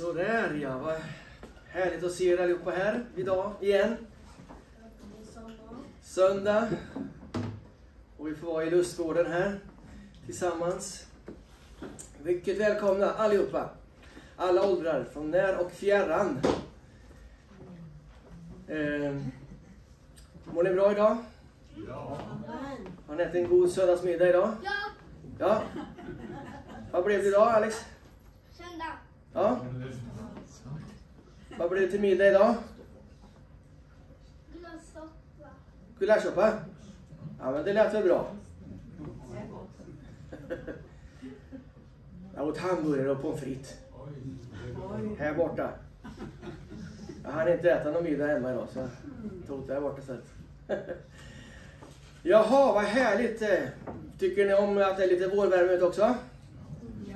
Sådär ja, vad härligt att se er allihopa här idag igen. Söndag. Och vi får vara i lustgården här tillsammans. Mycket välkomna allihopa. Alla åldrar, från när och fjärran. Eh, mår ni bra idag? Ja. Har ni ätit en god söndagsmiddag idag? Ja, Ja. Vad blev det idag Alex? Ja. Vad blev det till middag idag? Gulaschsoppa. Gulaschsoppa? Ja men det lät väl bra. Jag åt hamburgare och pommes frites. Här borta. Jag hann inte äta någon middag hemma idag så jag tog det här borta istället. Jaha, vad härligt. Tycker ni om att det är lite vårvärme ute också?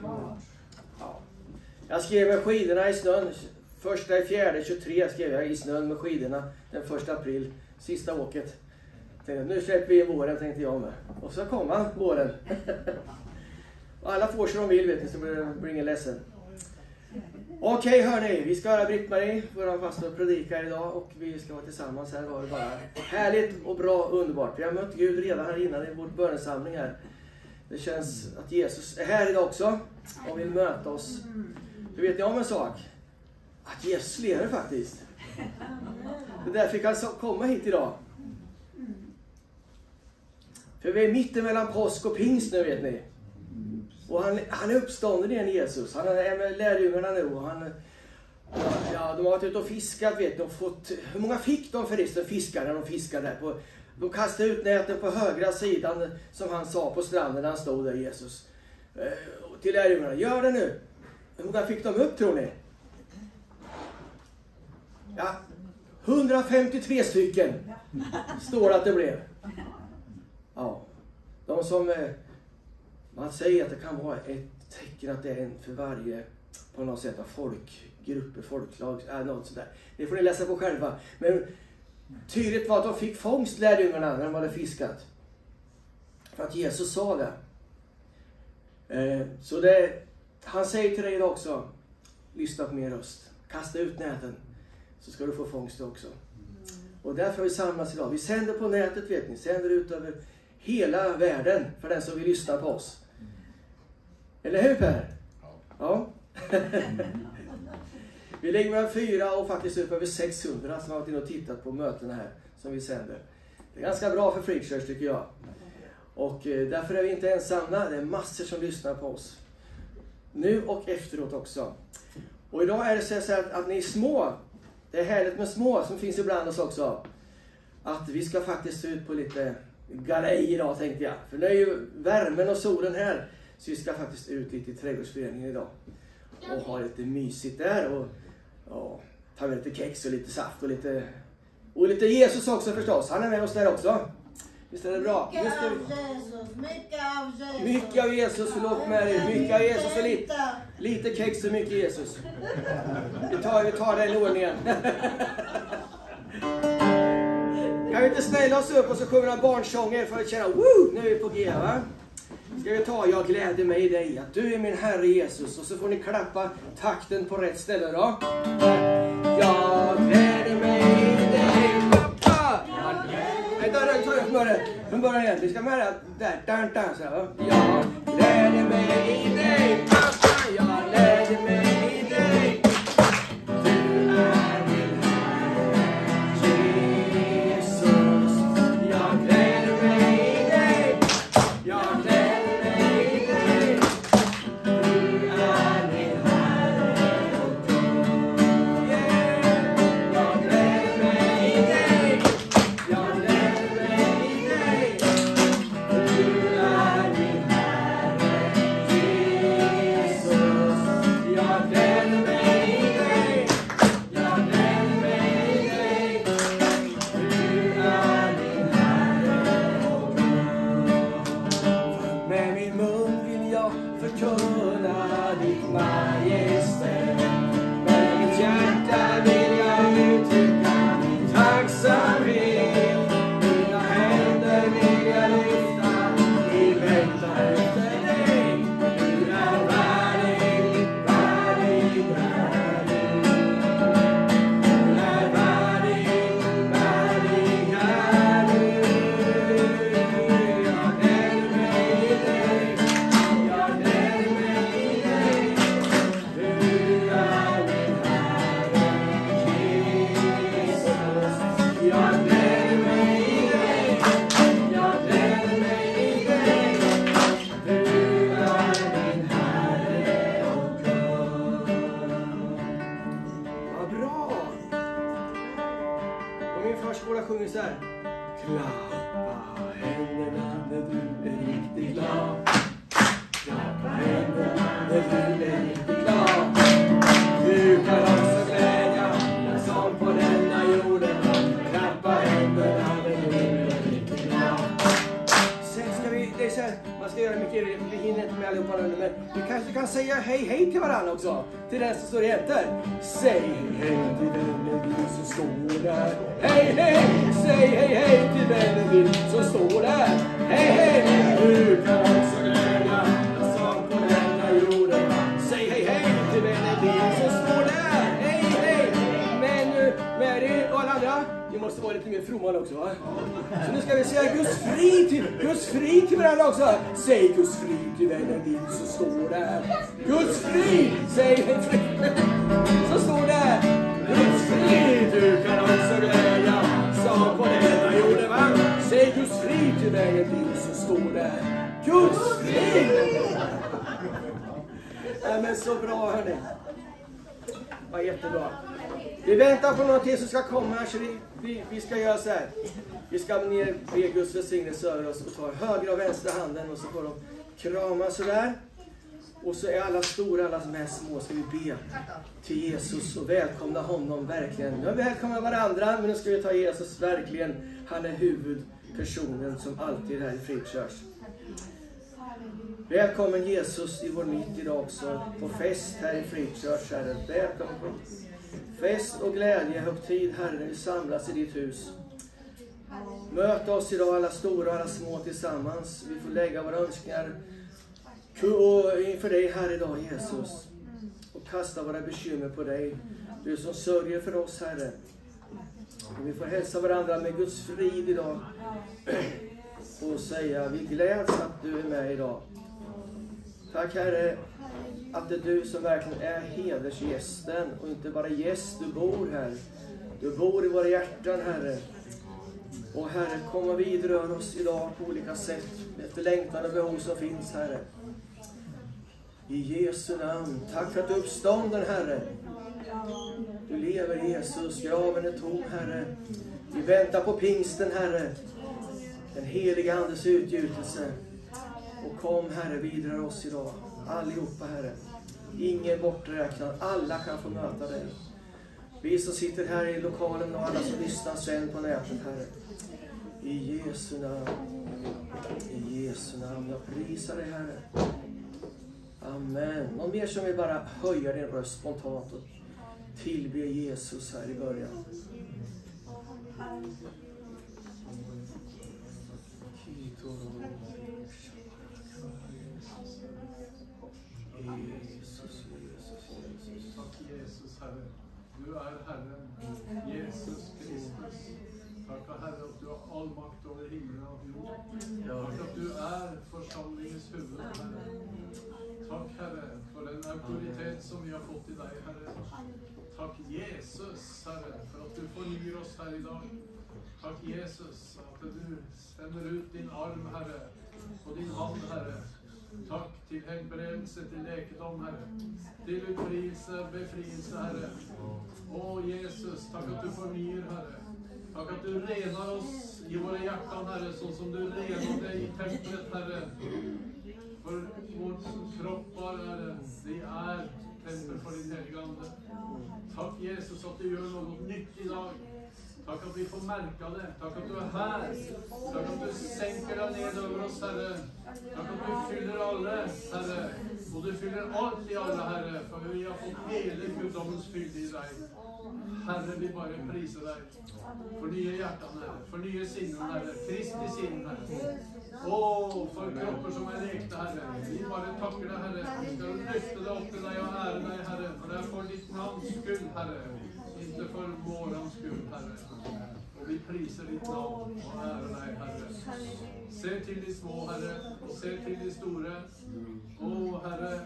Ja. Jag skrev med skidorna i snön. Första i fjärde 23 skrev jag i snön med skidorna den första april. Sista åket. Tänkte, nu släpper vi in våren tänkte jag med. Och så kom han, våren. Och alla får som de vill vet ni, så blir det blir ingen ledsen. Okej hörni, vi ska höra Britt-Marie, vår pastor, predika idag och vi ska vara tillsammans här. Var det bara härligt och bra och underbart. Vi har mött Gud redan här innan i vår bönesamling här. Det känns att Jesus är här idag också och vill möta oss. För vet ni om en sak? Att Jesus lever faktiskt. Det är därför han komma hit idag. För vi är mitten mellan påsk och pingst nu vet ni. Och han, han är uppstånden igen Jesus. Han är med lärjungarna nu och han... Ja, de har varit ute och fiskat vet ni och fått... Hur många fick de förresten fiskar när de fiskade där på... De kastade ut näten på högra sidan som han sa på stranden när han stod där Jesus. Eh, och till lärjungarna, gör det nu! Hur många fick de upp tror ni? Ja, 153 stycken står det att det blev. Ja, de som... Eh, man säger att det kan vara ett tecken att det är en för varje på något sätt av folkgrupper, folklag, äh, något sådär. Det får ni läsa på själva. Men tydligt var att de fick fångst lärjungarna när de hade fiskat. För att Jesus sa det. Eh, Så det, han säger till dig idag också, lyssna på min röst. Kasta ut näten så ska du få fångst också. Och därför har vi samlats idag. Vi sänder på nätet vet ni, sänder ut över hela världen för den som vill lyssna på oss. Eller hur Per? Ja. vi lägger mellan fyra och faktiskt upp över 600 som har varit inne och tittat på mötena här som vi sänder. Det är ganska bra för Freak Church tycker jag. Och eh, därför är vi inte ensamma. Det är massor som lyssnar på oss. Nu och efteråt också. Och idag är det så att, att ni är små. Det är härligt med små som finns ibland oss också. Att vi ska faktiskt ut på lite galej idag tänkte jag. För nu är ju värmen och solen här. Så vi ska faktiskt ut lite i trädgårdsföreningen idag. Och ha lite mysigt där och och ta med lite kex och lite saft och lite... Och lite Jesus också förstås. Han är med oss där också. Visst är det bra? Mycket Just av. Jesus, mycket av Jesus. Mycket av Jesus, förlåt Mary. Mycket av Jesus och lite, Lite. kex och mycket Jesus. Vi tar, vi tar den ordningen. Kan vi inte ställa oss upp och så sjunger några barnsånger för att känna woo, nu är vi på G va? Ska vi ta Jag gläder mig i dig, att du är min Herre Jesus. Och så får ni klappa takten på rätt ställe då. Jag början. Från början igen. Vi ska med det. Där, där, där. Så här, va? Jag gläder mig i dig, pappa. Jag gläder mig också. Till den som står heter. Säg hej till vännen din som står där. Hej hej! Säg hej hej till vännen din som står måste också va? Så nu ska vi säga Guds frid till, Guds frid till varandra också. Säg Guds frid till vännen din så står där. Guds frid! Säg frid står står här. Guds frid! Du kan också glädja som på denna jorden va? Säg Guds frid till vännen din så står där. Guds frid! Nej men så bra hörni. var jättebra. Vi väntar på någonting som ska komma här så vi, vi, vi ska göra så här. Vi ska ner be Guds välsignelse över oss och ta högra och vänstra handen och så får de krama sådär. Och så är alla stora, alla som är små ska vi be till Jesus och välkomna honom verkligen. Nu har vi välkomnat varandra men nu ska vi ta Jesus verkligen. Han är huvudpersonen som alltid är här i Free Välkommen Jesus i vår mitt idag också. På fest här i Free Herre. Välkommen fest och glädje, högtid, Herre, när vi samlas i ditt hus. Möt oss idag, alla stora och alla små tillsammans. Vi får lägga våra önskningar och inför dig här idag, Jesus. Och kasta våra bekymmer på dig. Du som sörjer för oss, Herre. Och vi får hälsa varandra med Guds frid idag. Och säga, vi gläds att du är med idag. Tack Herre, att det är du som verkligen är hedersgästen och inte bara gäst, du bor här. Du bor i våra hjärtan Herre. Och Herre, kom och vidrör oss idag på olika sätt efter längtan och behov som finns Herre. I Jesu namn. Tack för att du är uppstånden Herre. Du lever Jesus, graven är tom Herre. Vi väntar på pingsten Herre. Den heliga Andes utgjutelse. Och kom Herre, vidare oss idag. Allihopa Herre. Ingen borträknad. Alla kan få möta dig. Vi som sitter här i lokalen och alla som lyssnar sen på nätet Herre. I Jesu namn. I Jesu namn. Jag prisar dig Herre. Amen. Någon mer som vill bara höja din röst spontant och tillbe Jesus här i början? Jesus, Jesus, Jesus. Tack Jesus Herre. Du är Herren, Jesus Kristus. Tack Herre att du har all makt över himlen och jorden. Tack att du är församlingens huvud Herre. Tack Herre för den auktoritet som vi har fått i dig Herre. Tack Jesus Herre för att du förnyar oss här idag. Tack Jesus att du spänner ut din arm Herre och din hand Herre. Tack till helbredelse, till läkedom Herre. Till utfrielse, befrielse Herre. Åh Jesus, tack att du förnyar Herre. Tack att du renar oss i våra hjärtan Herre, så som du renade i templet Herre. För våra kroppar Herre, det är tempel för din helige Ande. Tack Jesus att du gör något nytt idag. Tack att vi får märka det. Tack att du är här. Tack att du sänker dig ned över oss, Herre. Tack att du fyller alla, Herre. Och du fyller allt i alla, Herre. För vi har fått hela gudomens fylld i dig. Herre, vi bara prisar dig. Förnya hjärtan, Herre. Förnya sinnen, Herre. Kristi sinnen, Herre. Åh, för kroppar som är äkta, Herre. Vi bara tackar dig, Herre. Vi ska lyfta dig upp till dig och ära dig, Herre. För det är för ditt namns skull, Herre. Inte för våran skull, Herre. Och vi prisar ditt namn och ärar dig, Herre. Se till de små, Herre. Och se till de stora. Åh, Herre.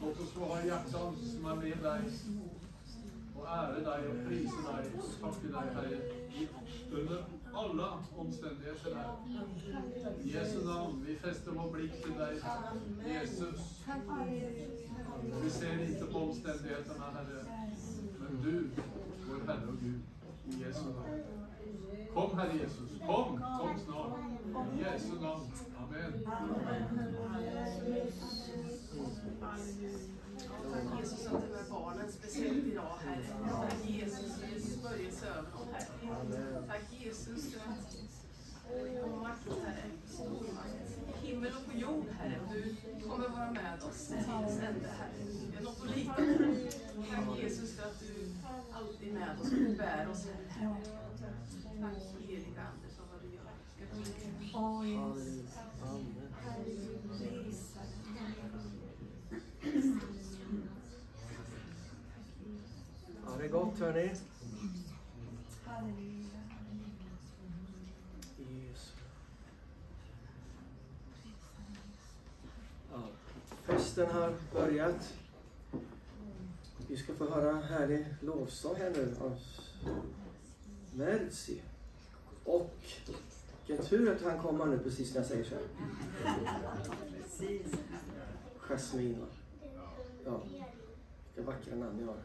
Låt oss få ha hjärtan som är med dig. Och ära dig och prisa dig och tacka dig, Herre. Under alla omständigheter, Herre. I Jesu namn, vi fäster vår blick till dig, Jesus. Vi ser inte på omständigheterna, Herre. Men du, vår Herre och Gud. I Jesu namn. Kom Herre Jesus, kom, kom snart. I Jesu namn. Amen. Tack Jesus att du är barnen, speciellt idag Herre. Tack Jesus för Jesus börjelse över dem Herre. Tack Jesus för att du har makt Herre. Stor makt. I himmel och på jord Herre. Du kommer vara med oss till ände Herre. Vi har något att lita på. Tack Jesus för att du alltid med oss och bär oss Herre. Tack heliga Ande för vad du gör. Ska du. Ja, det är gott hörni. Festen har börjat. Vi ska få höra härlig lovsång här nu av Merzi. Och vilken tur att han kommer nu precis när jag säger så här. Jasmin. Ja, vilka vackra namn ni har.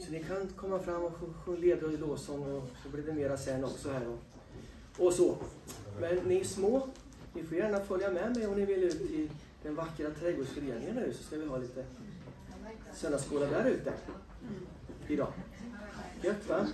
Så ni kan komma fram och leda i lovsång och så blir det mera sen också här. Och, och så. Men ni små, ni får gärna följa med mig om ni vill ut i den vackra trädgårdsföreningen nu så ska vi ha lite söndagsskola där ute idag. Gött va?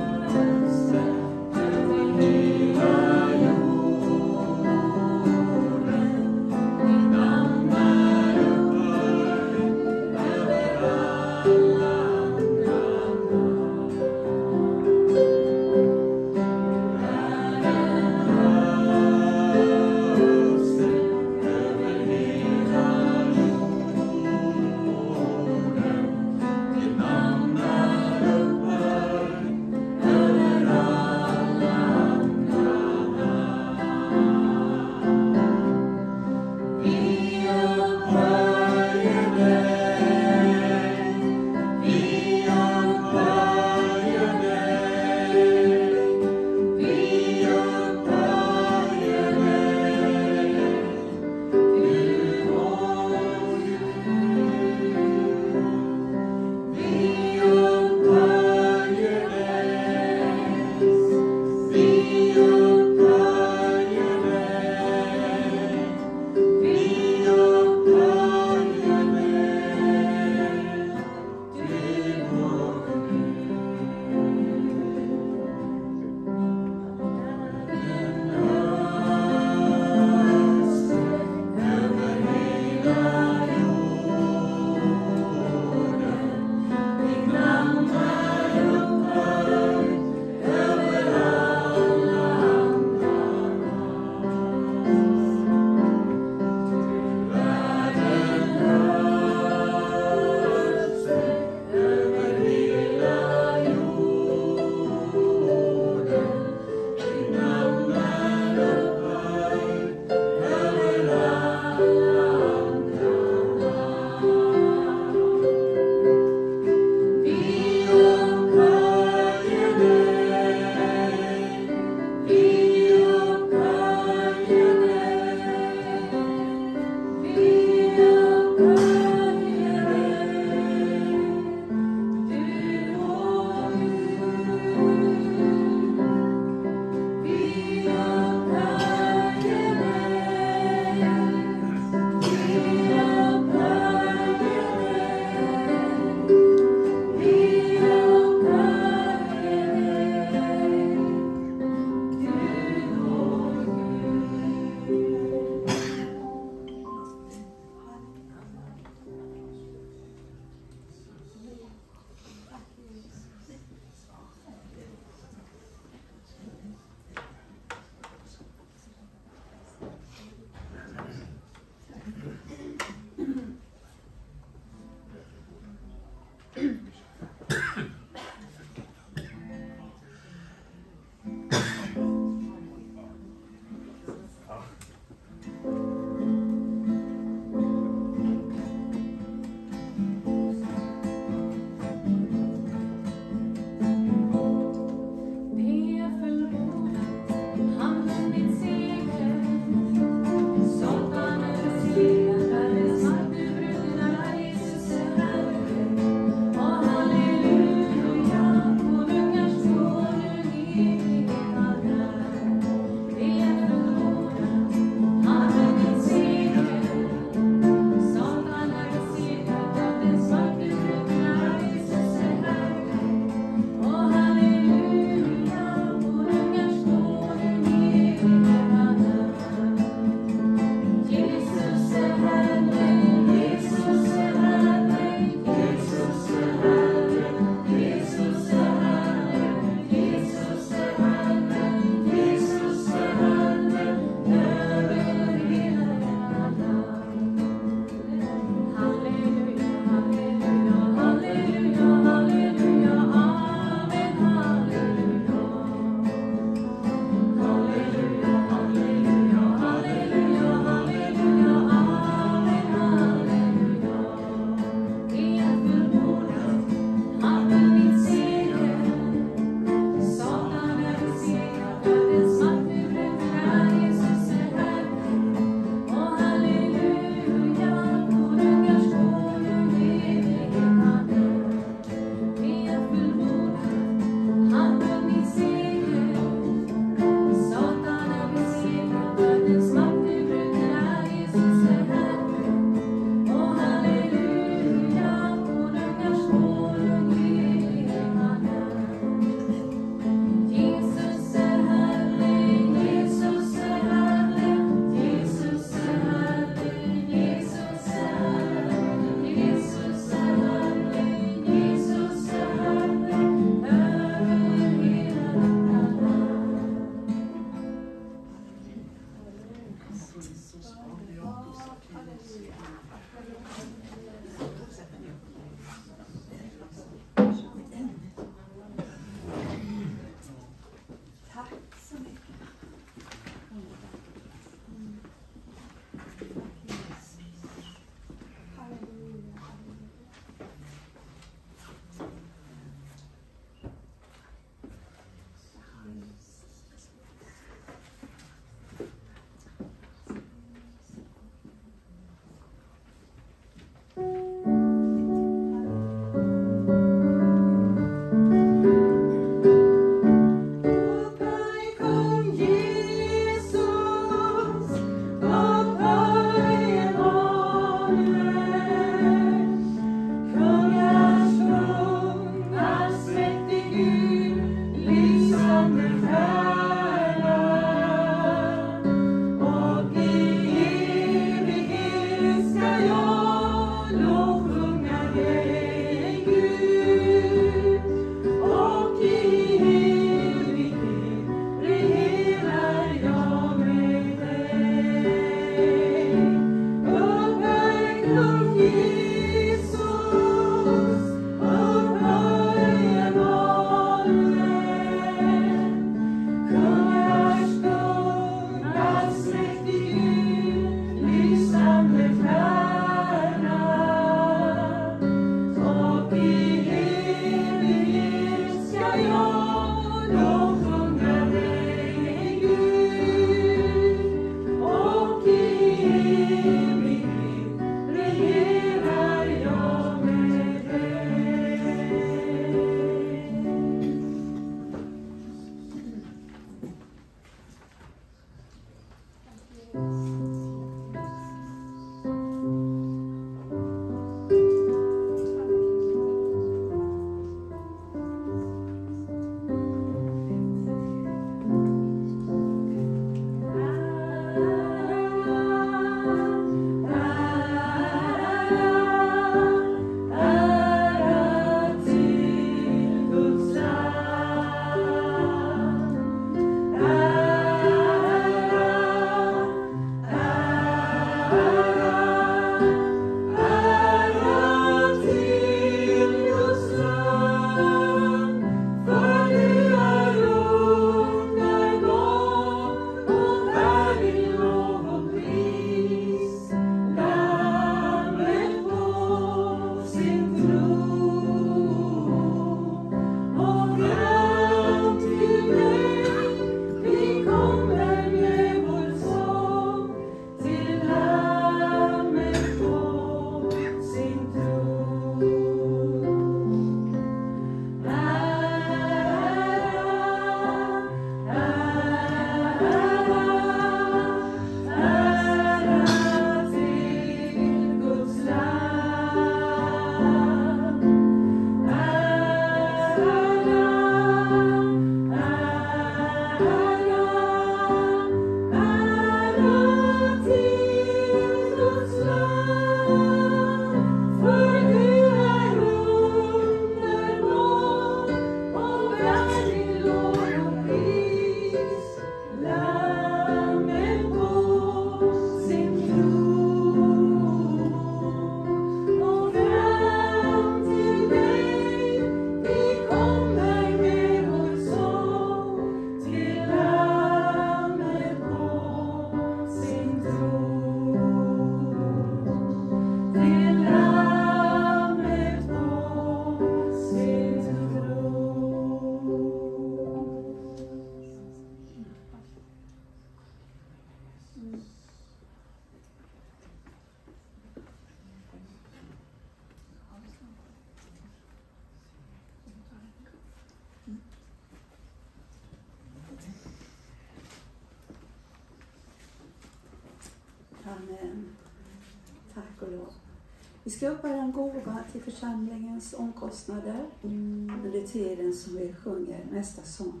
ska uppbära en gåva till församlingens omkostnader mm. under tiden som vi sjunger nästa sång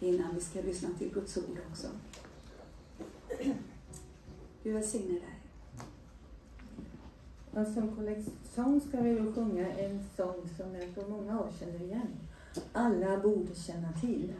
innan vi ska lyssna till Guds ord också. Gud välsigne dig. Och som kollektivsång ska vi då sjunga en sång som jag för många år känner igen. Alla borde känna till.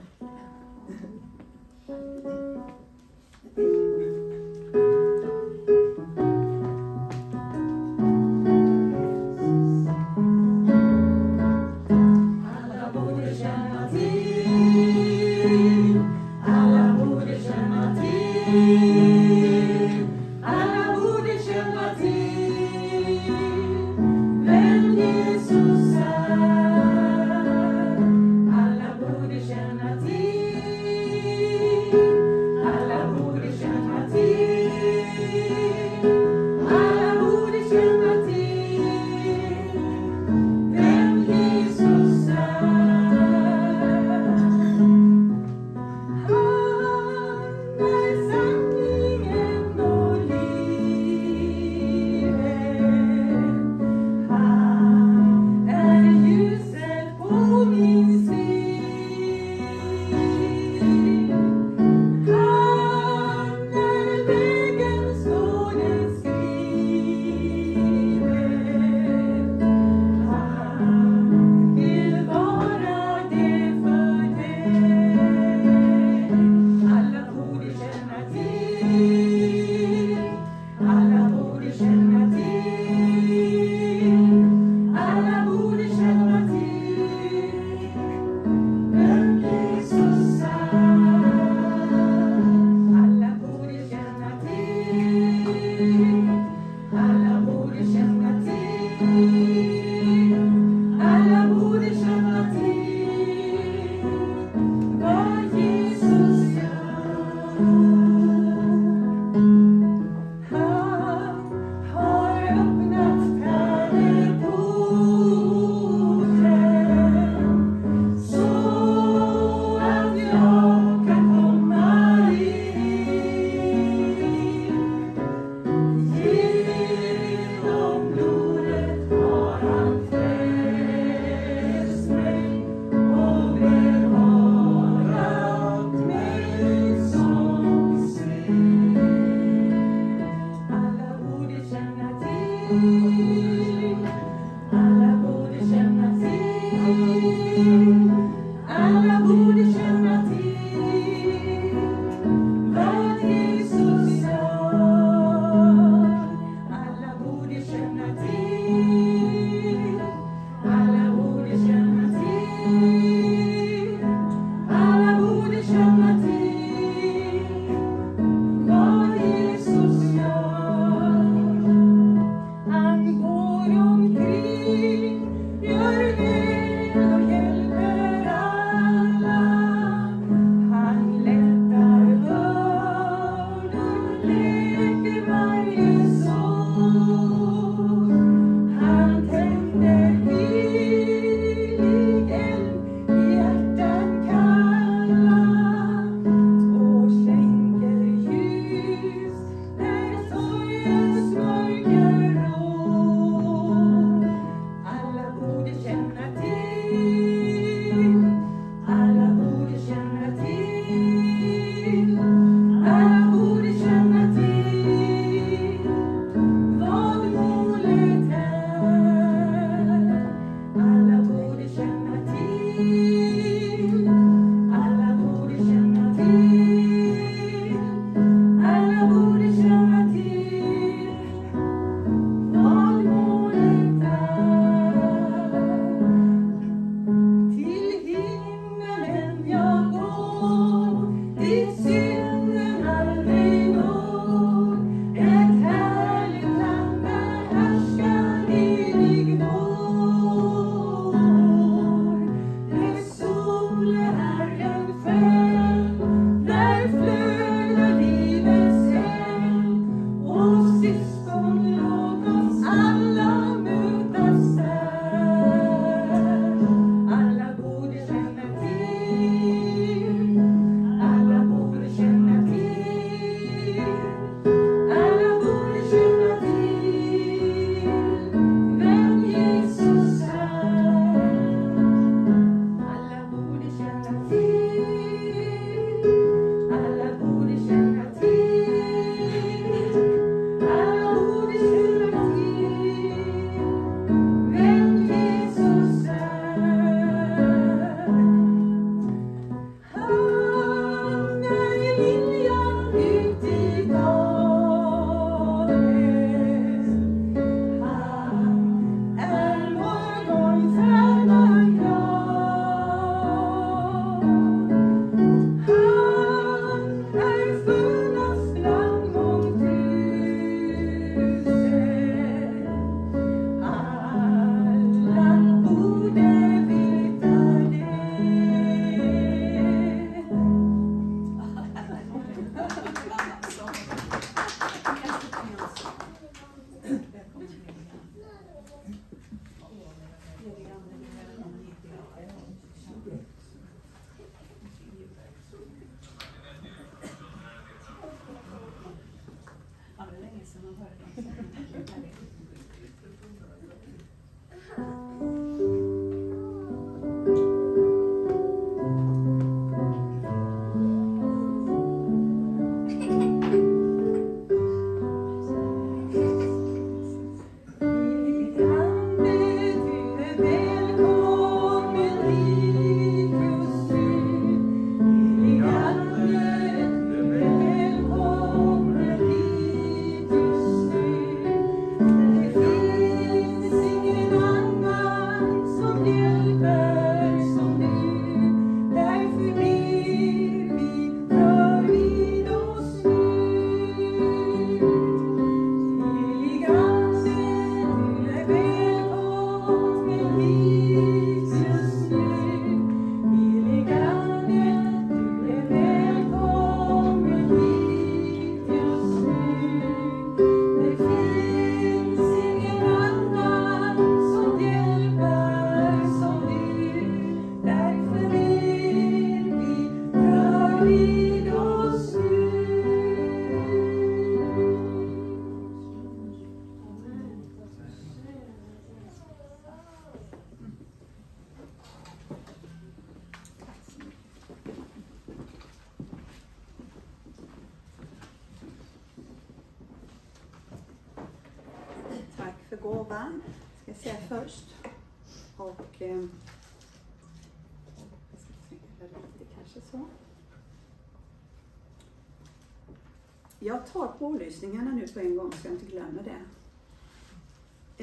Pålysningarna nu på en gång så jag inte glömmer det.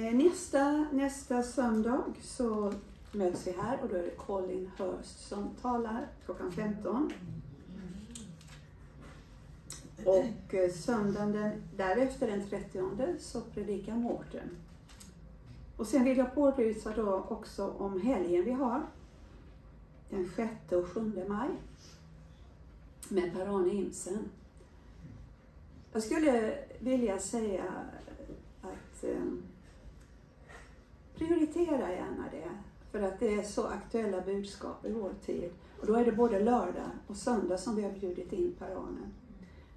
Eh, nästa, nästa söndag så möts vi här och då är det Colin Hurst som talar klockan 15. Och eh, söndagen den, därefter den 30 så predikar Mårten. Och sen vill jag pålysa då också om helgen vi har. Den 6 och 7 maj. Med Per-Arne Imsen. Jag skulle vilja säga att eh, prioritera gärna det. För att det är så aktuella budskap i vår tid. Och då är det både lördag och söndag som vi har bjudit in Per-Arne.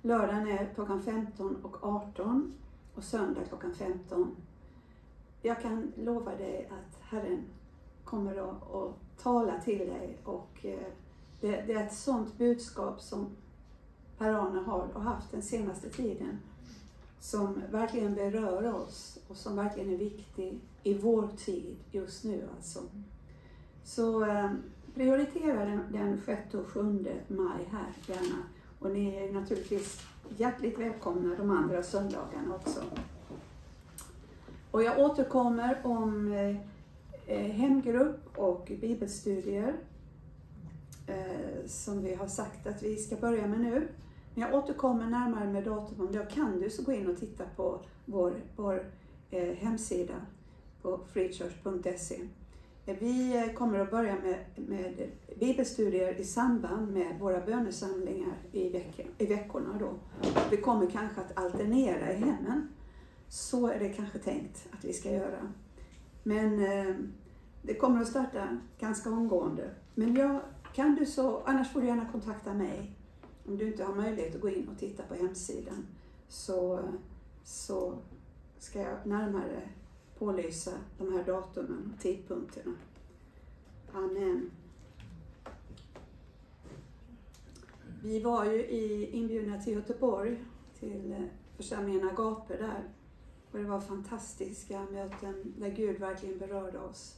Lördagen är klockan 15 och 18 och söndag klockan 15. Jag kan lova dig att Herren kommer att, att tala till dig och eh, det, det är ett sådant budskap som Per-Arne har och haft den senaste tiden som verkligen berör oss och som verkligen är viktig i vår tid just nu alltså. Så eh, prioritera den, den 6 och 7 maj här gärna. Och ni är naturligtvis hjärtligt välkomna de andra söndagarna också. Och jag återkommer om eh, eh, hemgrupp och bibelstudier eh, som vi har sagt att vi ska börja med nu. Men jag återkommer närmare med datum om jag Kan du så gå in och titta på vår, vår eh, hemsida på freechurch.se. Eh, vi eh, kommer att börja med, med bibelstudier i samband med våra bönesamlingar i, veckor, i veckorna. Då. Vi kommer kanske att alternera i hemmen. Så är det kanske tänkt att vi ska göra. Men eh, det kommer att starta ganska omgående. Men jag, kan du så, annars får du gärna kontakta mig. Om du inte har möjlighet att gå in och titta på hemsidan så, så ska jag närmare pålysa de här datumen och tidpunkterna. Amen. Vi var ju i, inbjudna till Göteborg, till eh, församlingen Agape där. Och det var fantastiska möten där Gud verkligen berörde oss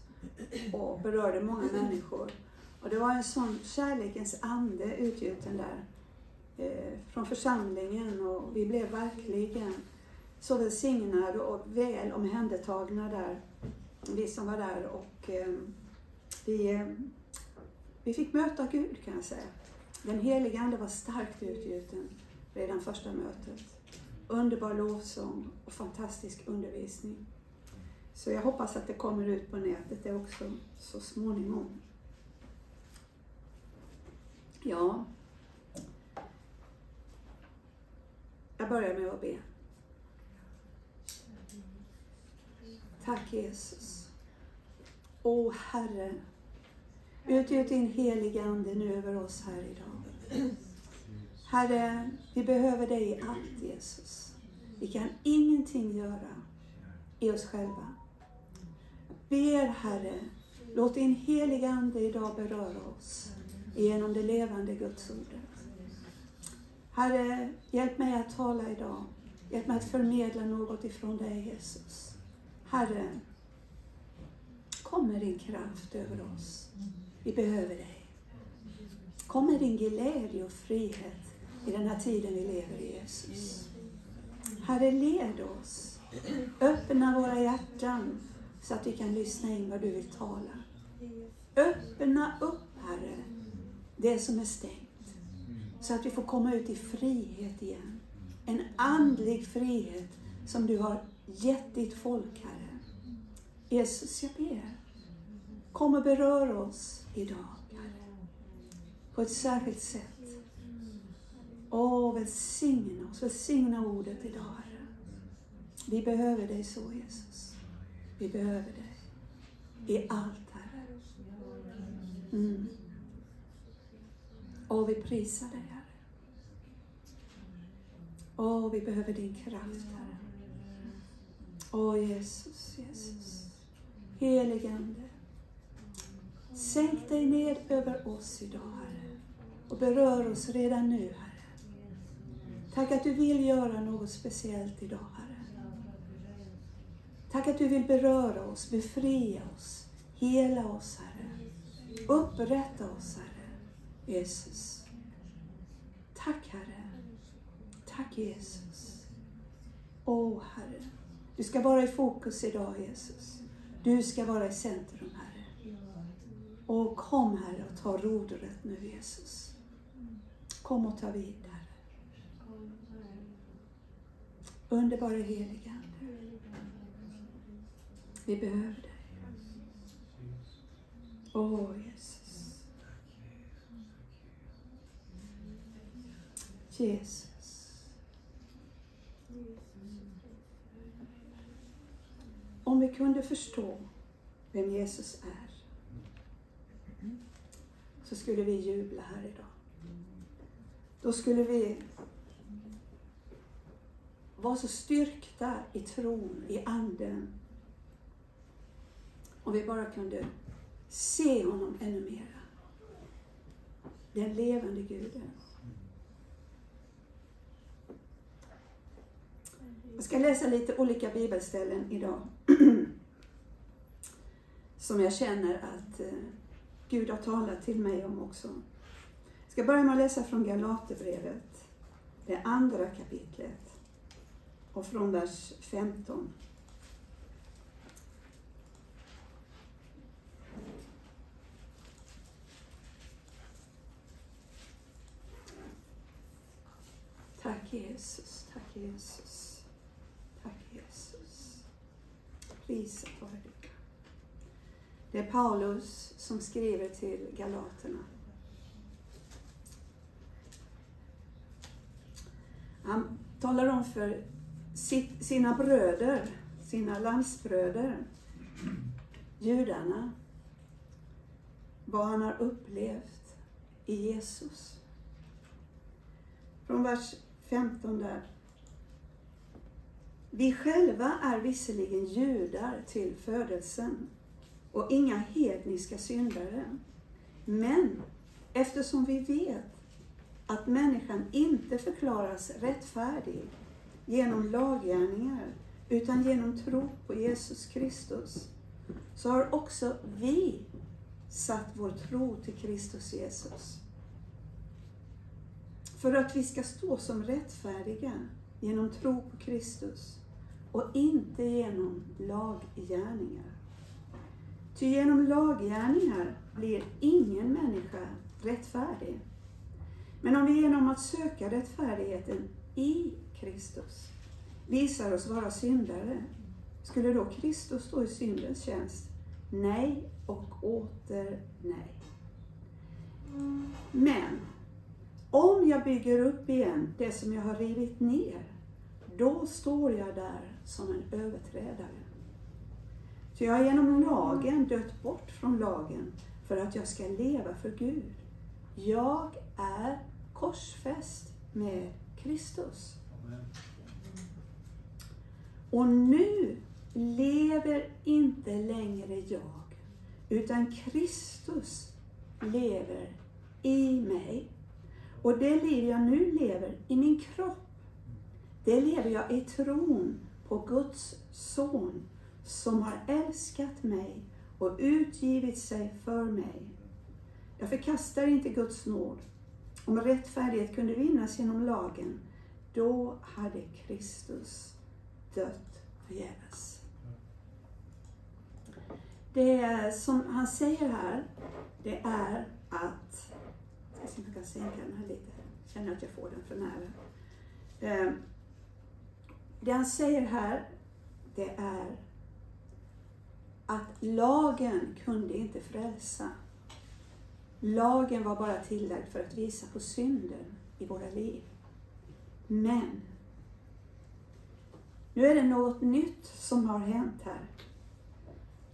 och berörde många människor. Och det var en sån kärlekens ande utgjuten där Eh, från församlingen och vi blev verkligen så välsignade och väl omhändertagna där, vi som var där. Och eh, vi, eh, vi fick möta Gud kan jag säga. Den heliga Ande var starkt utgjuten redan första mötet. Underbar lovsång och fantastisk undervisning. Så jag hoppas att det kommer ut på nätet det också så småningom. Ja. Jag börjar med att be. Tack Jesus. O Herre, utgjut din heliga Ande nu över oss här idag. Herre, vi behöver dig i allt Jesus. Vi kan ingenting göra i oss själva. Ber Herre, låt din heliga Ande idag beröra oss genom det levande Gudsordet. Herre, hjälp mig att tala idag. Hjälp mig att förmedla något ifrån dig Jesus. Herre, kom med din kraft över oss. Vi behöver dig. Kom med din glädje och frihet i den här tiden vi lever i Jesus. Herre, led oss. Öppna våra hjärtan så att vi kan lyssna in vad du vill tala. Öppna upp, Herre, det som är stängt. Så att vi får komma ut i frihet igen. En andlig frihet som du har gett ditt folk, Herre. Jesus, jag ber. Kom och berör oss idag, Herre. På ett särskilt sätt. Åh, välsigna oss. Välsigna ordet idag, Herre. Vi behöver dig så, Jesus. Vi behöver dig. I allt, Herre. Mm. Och vi prisar dig, Åh, vi behöver din kraft, Herre. Åh, Jesus, Jesus. Heligande. Sänk dig ner över oss idag, Herre. Och berör oss redan nu, Herre. Tack att du vill göra något speciellt idag, Herre. Tack att du vill beröra oss, befria oss, hela oss, Herre. Upprätta oss, Herre. Jesus. Tack, Herre. Tack, Jesus. Åh, Herre. Du ska vara i fokus idag, Jesus. Du ska vara i centrum, Herre. Och kom, Herre, och ta rodret nu, Jesus. Kom och ta vid, Herre. Underbara heliga Ande. Vi behöver dig. Åh, Jesus. Jesus. Om vi kunde förstå vem Jesus är så skulle vi jubla här idag. Då skulle vi vara så styrkta i tron, i anden. Om vi bara kunde se honom ännu mera. Den levande Guden. Jag ska läsa lite olika bibelställen idag. Som jag känner att eh, Gud har talat till mig om också. Jag ska börja med att läsa från Galaterbrevet, det andra kapitlet och från vers 15. Tack Jesus, tack Jesus, tack Jesus. Prisat vare. Det är Paulus som skriver till Galaterna. Han talar om för sina bröder, sina landsbröder, judarna, vad han har upplevt i Jesus. Från vers 15 där. Vi själva är visserligen judar till födelsen och inga hedniska syndare. Men eftersom vi vet att människan inte förklaras rättfärdig genom laggärningar utan genom tro på Jesus Kristus så har också vi satt vår tro till Kristus Jesus. För att vi ska stå som rättfärdiga genom tro på Kristus och inte genom laggärningar. Ty genom laggärningar blir ingen människa rättfärdig. Men om vi genom att söka rättfärdigheten i Kristus visar oss vara syndare, skulle då Kristus stå i syndens tjänst? Nej och åter nej. Men om jag bygger upp igen det som jag har rivit ner, då står jag där som en överträdare. För jag har genom lagen dött bort från lagen för att jag ska leva för Gud. Jag är korsfäst med Kristus. Amen. Och nu lever inte längre jag, utan Kristus lever i mig. Och det liv jag nu lever i min kropp, det lever jag i tron och Guds son som har älskat mig och utgivit sig för mig. Jag förkastar inte Guds nåd. Om rättfärdighet kunde vinnas genom lagen, då hade Kristus dött förgäves. Det som han säger här, det är att, jag ska se om jag kan sänka den här lite, jag känner att jag får den för nära. Ehm, det han säger här, det är att lagen kunde inte frälsa. Lagen var bara tillagd för att visa på synden i våra liv. Men nu är det något nytt som har hänt här.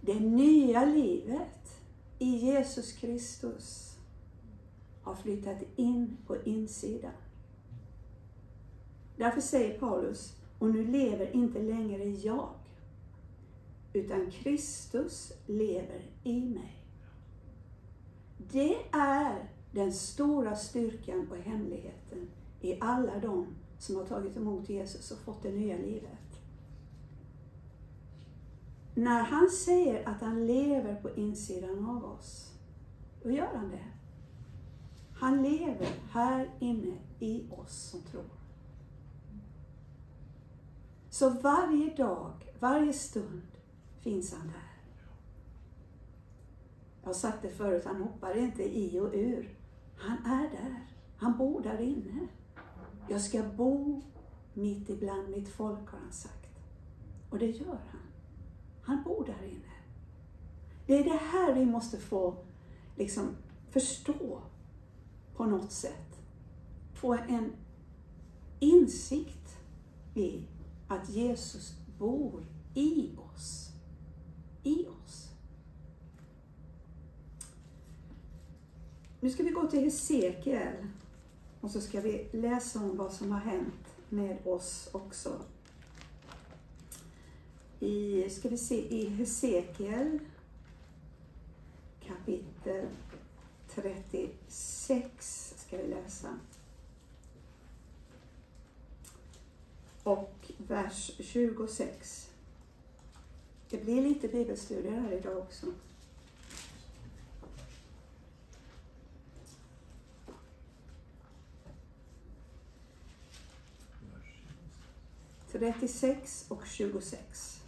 Det nya livet i Jesus Kristus har flyttat in på insidan. Därför säger Paulus, och nu lever inte längre jag, utan Kristus lever i mig. Det är den stora styrkan och hemligheten i alla de som har tagit emot Jesus och fått det nya livet. När han säger att han lever på insidan av oss, då gör han det. Han lever här inne i oss som tror. Så varje dag, varje stund finns han där. Jag har sagt det förut, han hoppar inte i och ur. Han är där. Han bor där inne. Jag ska bo mitt ibland mitt folk, har han sagt. Och det gör han. Han bor där inne. Det är det här vi måste få liksom förstå på något sätt. Få en insikt i att Jesus bor i oss. I oss. Nu ska vi gå till Hesekiel och så ska vi läsa om vad som har hänt med oss också. I, ska vi se, i Hesekiel kapitel 36 ska vi läsa. Och vers 26. Det blir lite bibelstudier här idag också. Trettiosex och 26.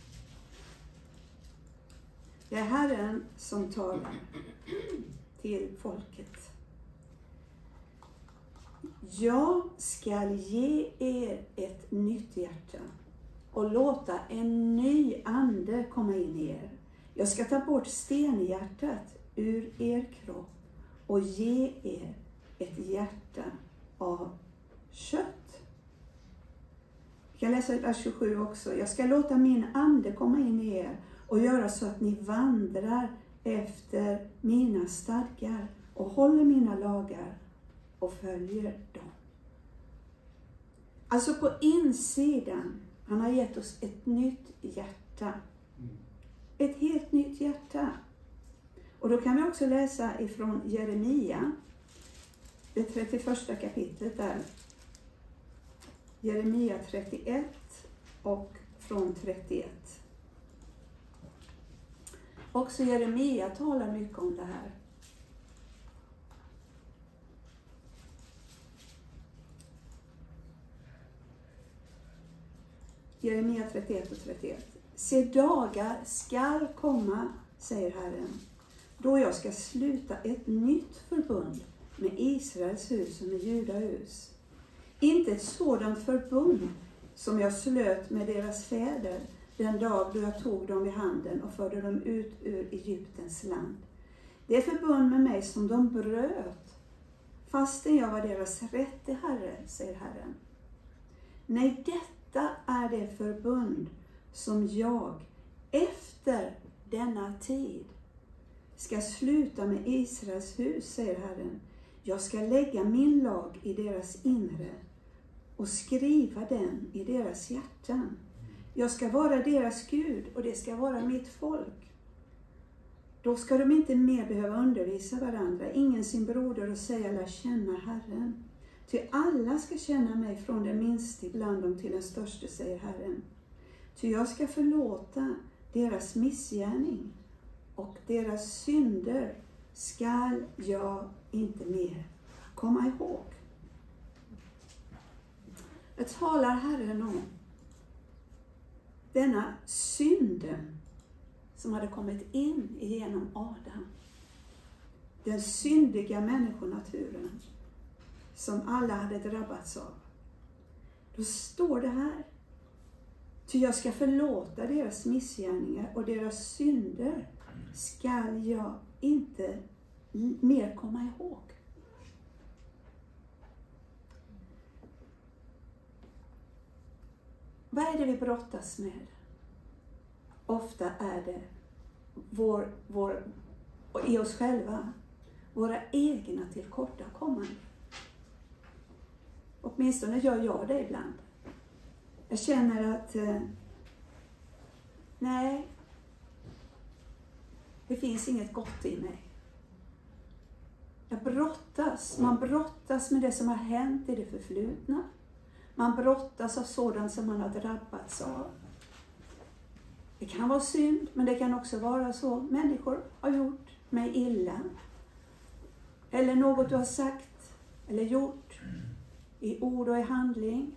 Det är Herren som talar till folket. Jag skall ge er ett nytt hjärta och låta en ny ande komma in i er. Jag ska ta bort stenhjärtat ur er kropp och ge er ett hjärta av kött. Jag kan läsa vers 27 också. Jag ska låta min ande komma in i er och göra så att ni vandrar efter mina stadgar och håller mina lagar och följer dem. Alltså på insidan, han har gett oss ett nytt hjärta. Ett helt nytt hjärta. Och då kan vi också läsa ifrån Jeremia, det 31 kapitlet där. Jeremia 31 och från 31. Också Jeremia talar mycket om det här. Jeremia 31 och 31. Se dagar skall komma, säger Herren, då jag ska sluta ett nytt förbund med Israels hus och med Judahus. Inte ett sådant förbund som jag slöt med deras fäder den dag då jag tog dem i handen och förde dem ut ur Egyptens land. Det förbund med mig som de bröt, fastän jag var deras rätte Herre, säger Herren. Nej, detta detta är det förbund som jag efter denna tid ska sluta med Israels hus, säger Herren. Jag ska lägga min lag i deras inre och skriva den i deras hjärtan. Jag ska vara deras Gud och det ska vara mitt folk. Då ska de inte mer behöva undervisa varandra, ingen sin broder och säga lär känna Herren. Ty alla ska känna mig från den minste bland dem till den störste, säger Herren. Ty jag ska förlåta deras missgärning och deras synder skall jag inte mer komma ihåg. Jag talar Herren om denna synden som hade kommit in genom Adam. Den syndiga människonaturen som alla hade drabbats av. Då står det här. Ty jag ska förlåta deras missgärningar och deras synder skall jag inte mer komma ihåg. Vad är det vi brottas med? Ofta är det vår, vår, i oss själva, våra egna tillkortakommanden. Åtminstone gör jag det ibland. Jag känner att eh, nej, det finns inget gott i mig. Jag brottas, man brottas med det som har hänt i det förflutna. Man brottas av sådant som man har drabbats av. Det kan vara synd, men det kan också vara så. Människor har gjort mig illa. Eller något du har sagt eller gjort i ord och i handling.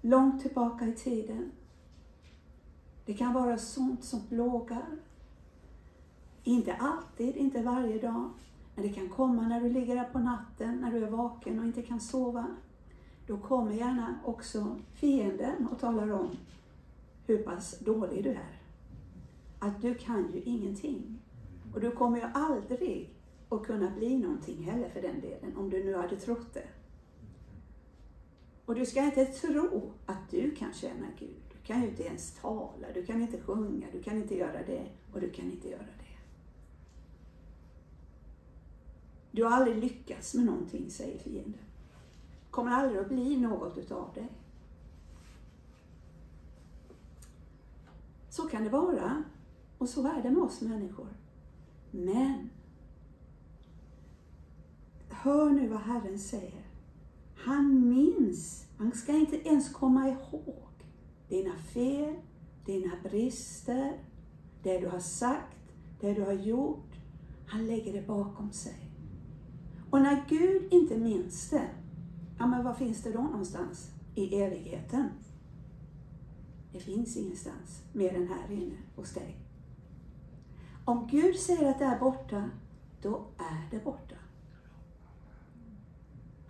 Långt tillbaka i tiden. Det kan vara sånt som plågar. Inte alltid, inte varje dag. Men det kan komma när du ligger där på natten, när du är vaken och inte kan sova. Då kommer gärna också fienden och talar om hur pass dålig du är. Att du kan ju ingenting. Och du kommer ju aldrig att kunna bli någonting heller för den delen, om du nu hade trott det. Och du ska inte tro att du kan tjäna Gud. Du kan ju inte ens tala, du kan inte sjunga, du kan inte göra det och du kan inte göra det. Du har aldrig lyckats med någonting, säger fienden. kommer aldrig att bli något utav dig. Så kan det vara. Och så är det med oss människor. Men hör nu vad Herren säger. Han minns, han ska inte ens komma ihåg dina fel, dina brister, det du har sagt, det du har gjort. Han lägger det bakom sig. Och när Gud inte minns det, ja men var finns det då någonstans? I evigheten. Det finns ingenstans mer än här inne hos dig. Om Gud säger att det är borta, då är det borta.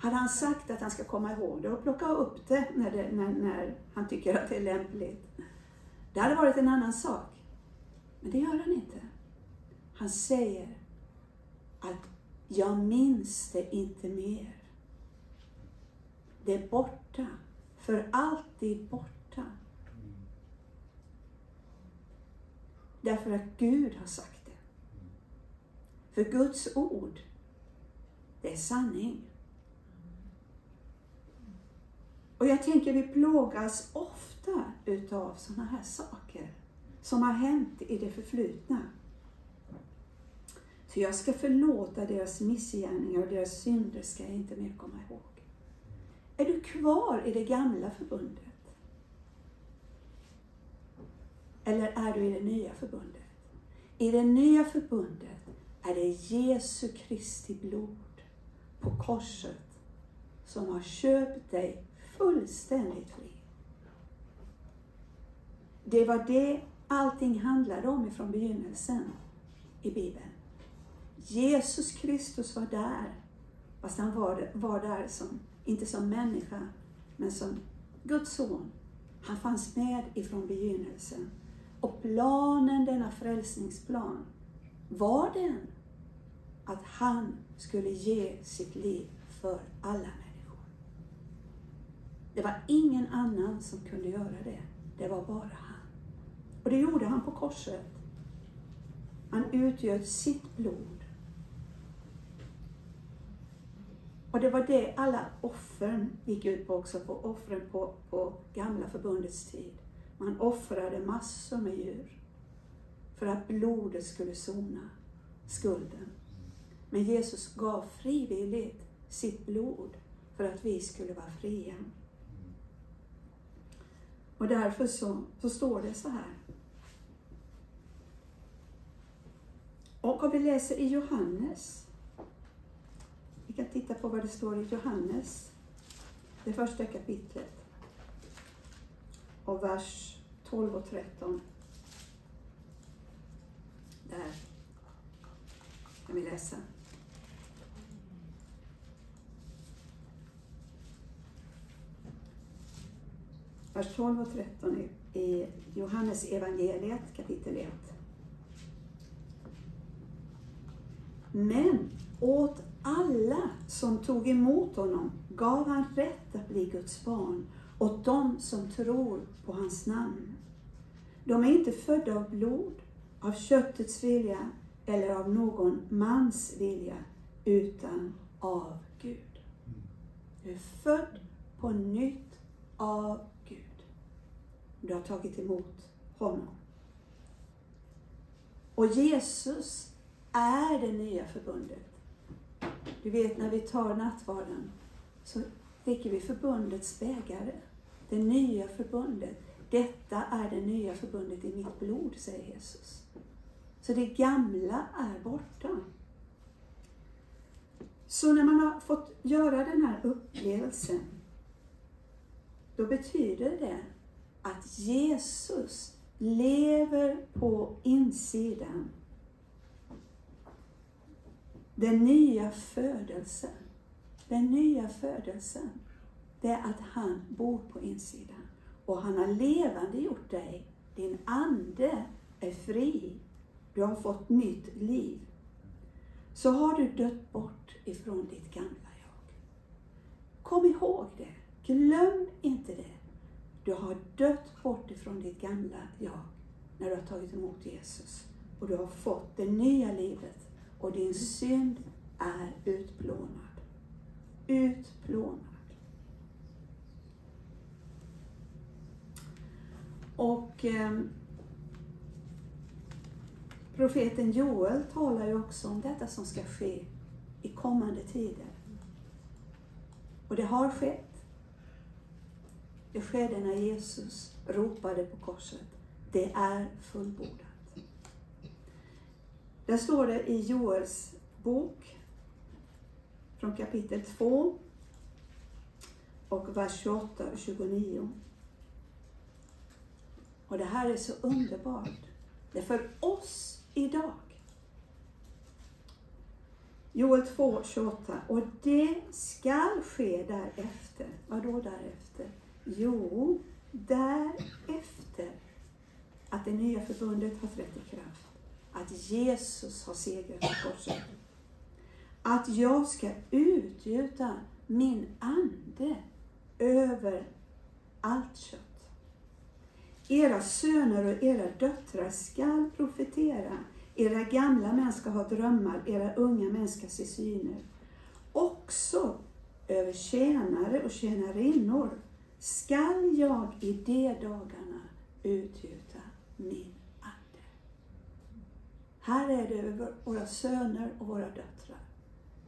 Hade han sagt att han ska komma ihåg det och plocka upp det när, det, när, när han tycker att det är lämpligt. Det hade varit en annan sak. Men det gör han inte. Han säger att jag minns det inte mer. Det är borta. För alltid borta. Därför att Gud har sagt det. För Guds ord, det är sanning. Och jag tänker vi plågas ofta utav sådana här saker som har hänt i det förflutna. Så jag ska förlåta deras missgärningar och deras synder ska jag inte mer komma ihåg. Är du kvar i det gamla förbundet? Eller är du i det nya förbundet? I det nya förbundet är det Jesu Kristi blod på korset som har köpt dig fullständigt fri. Det var det allting handlade om ifrån begynnelsen i Bibeln. Jesus Kristus var där, fast han var, var där som, inte som människa, men som Guds son. Han fanns med ifrån begynnelsen. Och planen, denna frälsningsplan, var den att han skulle ge sitt liv för alla människor. Det var ingen annan som kunde göra det. Det var bara han. Och det gjorde han på korset. Han utgöt sitt blod Och det var det alla offren gick ut på också, på offren på, på gamla förbundets tid. Man offrade massor med djur för att blodet skulle sona skulden. Men Jesus gav frivilligt sitt blod för att vi skulle vara fria. Och därför så, så står det så här. Och om vi läser i Johannes vi kan titta på vad det står i Johannes, det första kapitlet. Och vers 12 och 13. Där kan vi läsa. Vers 12 och 13 i Johannes evangeliet kapitel 1. Men åt alla som tog emot honom gav han rätt att bli Guds barn åt dem som tror på hans namn. De är inte födda av blod, av köttets vilja eller av någon mans vilja, utan av Gud. Du är född på nytt av du har tagit emot honom. Och Jesus är det nya förbundet. Du vet när vi tar nattvarden så dricker vi förbundets bägare. Det nya förbundet. Detta är det nya förbundet i mitt blod, säger Jesus. Så det gamla är borta. Så när man har fått göra den här upplevelsen, då betyder det att Jesus lever på insidan. Den nya födelsen, den nya födelsen, det är att han bor på insidan. Och han har levande gjort dig. Din ande är fri. Du har fått nytt liv. Så har du dött bort ifrån ditt gamla jag. Kom ihåg det. Glöm inte det. Du har dött bort ifrån ditt gamla jag när du har tagit emot Jesus. Och du har fått det nya livet och din synd är utplånad. Utplånad. Och eh, profeten Joel talar ju också om detta som ska ske i kommande tider. Och det har skett. Det skedde när Jesus ropade på korset. Det är fullbordat. Där står det i Joels bok från kapitel 2 och vers 28 och 29. Och det här är så underbart. Det är för oss idag. Joel 2, 28. Och det skall ske därefter. Vad då därefter? Jo, därefter att det nya förbundet har trätt i kraft. Att Jesus har segrat på korset. Att jag ska utgjuta min ande över allt kött. Era söner och era döttrar skall profetera. Era gamla män ska ha drömmar, era unga män ska se syner. Också över tjänare och tjänarinnor skall jag i de dagarna utgjuta min ande. Här är det över våra söner och våra döttrar.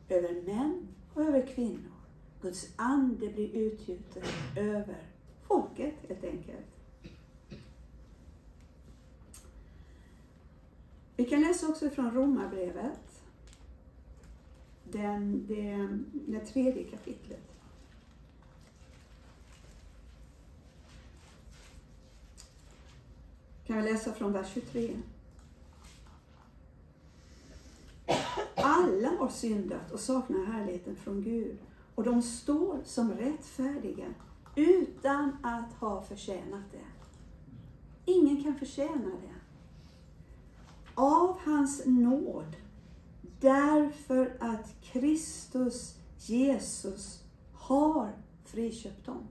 Över män och över kvinnor. Guds ande blir utgjuten över folket helt enkelt. Vi kan läsa också från Romarbrevet, den, det, det tredje kapitlet. Kan vi läsa från vers 23. Alla har syndat och saknar härligheten från Gud och de står som rättfärdiga utan att ha förtjänat det. Ingen kan förtjäna det. Av hans nåd, därför att Kristus Jesus har friköpt dem.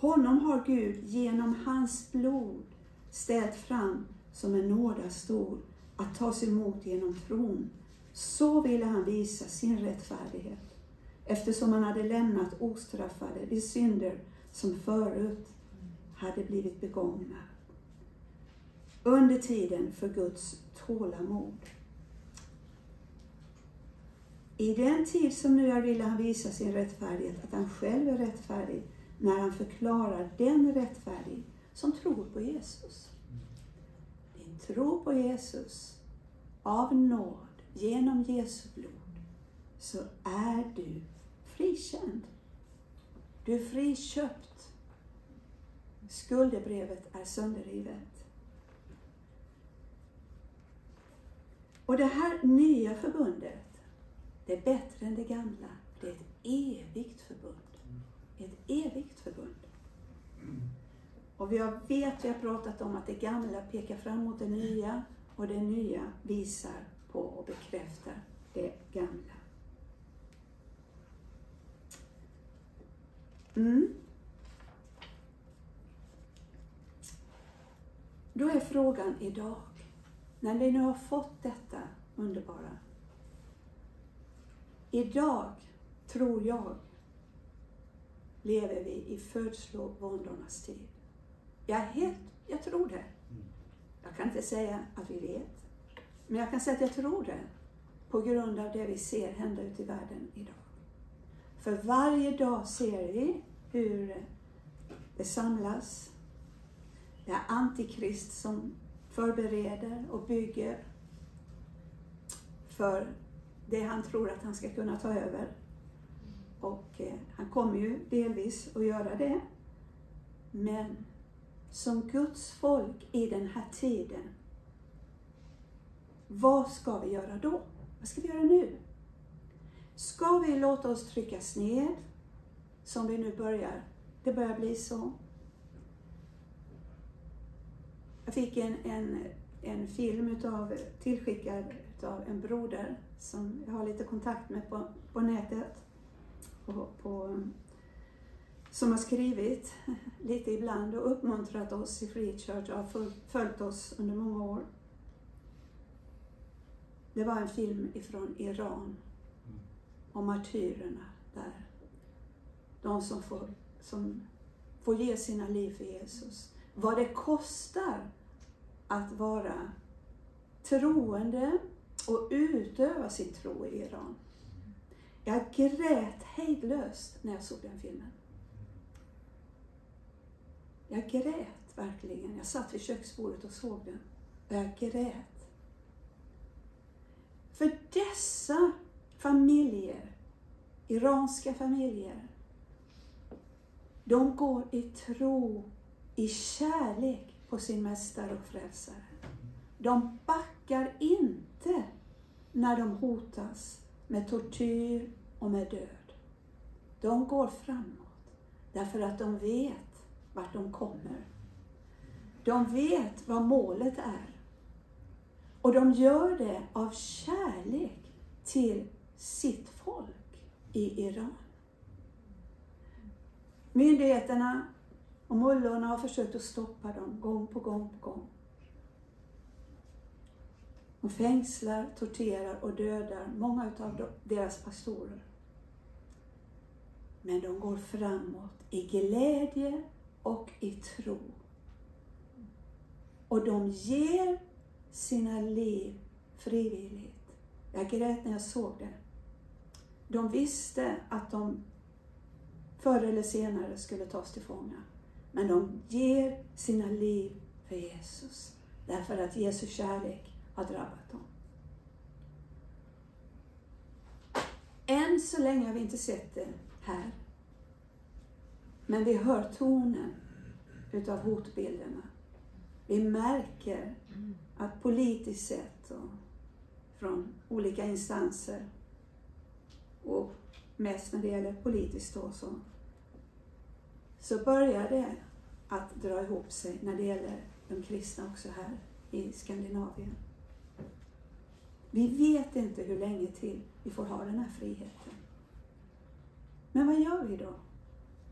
Honom har Gud genom hans blod ställt fram som en nådastol att tas emot genom tron. Så ville han visa sin rättfärdighet eftersom han hade lämnat ostraffade de synder som förut hade blivit begångna. Under tiden för Guds tålamod. I den tid som nu är ville han visa sin rättfärdighet, att han själv är rättfärdig när han förklarar den rättfärdig som tror på Jesus. Din tro på Jesus av nåd genom Jesu blod så är du frikänd. Du är friköpt. Skuldebrevet är sönderrivet. Och det här nya förbundet, det är bättre än det gamla. Det är ett evigt förbund. Ett evigt förbund. Och vi vet, vi har pratat om att det gamla pekar fram mot det nya och det nya visar på och bekräftar det gamla. Mm. Då är frågan idag, när vi nu har fått detta underbara. Idag tror jag lever vi i födslovåndornas tid. Jag, helt, jag tror det. Jag kan inte säga att vi vet. Men jag kan säga att jag tror det. På grund av det vi ser hända ute i världen idag. För varje dag ser vi hur det samlas. Det är Antikrist som förbereder och bygger för det han tror att han ska kunna ta över. Och eh, han kommer ju delvis att göra det. Men som Guds folk i den här tiden, vad ska vi göra då? Vad ska vi göra nu? Ska vi låta oss tryckas ned, som vi nu börjar? Det börjar bli så. Jag fick en, en, en film utav, tillskickad av en broder som jag har lite kontakt med på, på nätet. På, på, som har skrivit lite ibland och uppmuntrat oss i Free Church och har följt oss under många år. Det var en film ifrån Iran om martyrerna där. De som får, som får ge sina liv för Jesus. Vad det kostar att vara troende och utöva sin tro i Iran. Jag grät hejdlöst när jag såg den filmen. Jag grät verkligen. Jag satt vid köksbordet och såg den. Och jag grät. För dessa familjer, iranska familjer, de går i tro, i kärlek på sin Mästare och Frälsare. De backar inte när de hotas med tortyr och med död. De går framåt därför att de vet vart de kommer. De vet vad målet är. Och de gör det av kärlek till sitt folk i Iran. Myndigheterna och mullorna har försökt att stoppa dem gång på gång på gång. De fängslar, torterar och dödar många av deras pastorer. Men de går framåt i glädje och i tro. Och de ger sina liv frivilligt. Jag grät när jag såg det. De visste att de förr eller senare skulle tas till fånga. Men de ger sina liv för Jesus. Därför att Jesu kärlek har drabbat dem. Än så länge har vi inte sett det här. Men vi hör tonen utav hotbilderna. Vi märker att politiskt sett och från olika instanser och mest när det gäller politiskt då så, så börjar det att dra ihop sig när det gäller de kristna också här i Skandinavien. Vi vet inte hur länge till vi får ha den här friheten. Men vad gör vi då?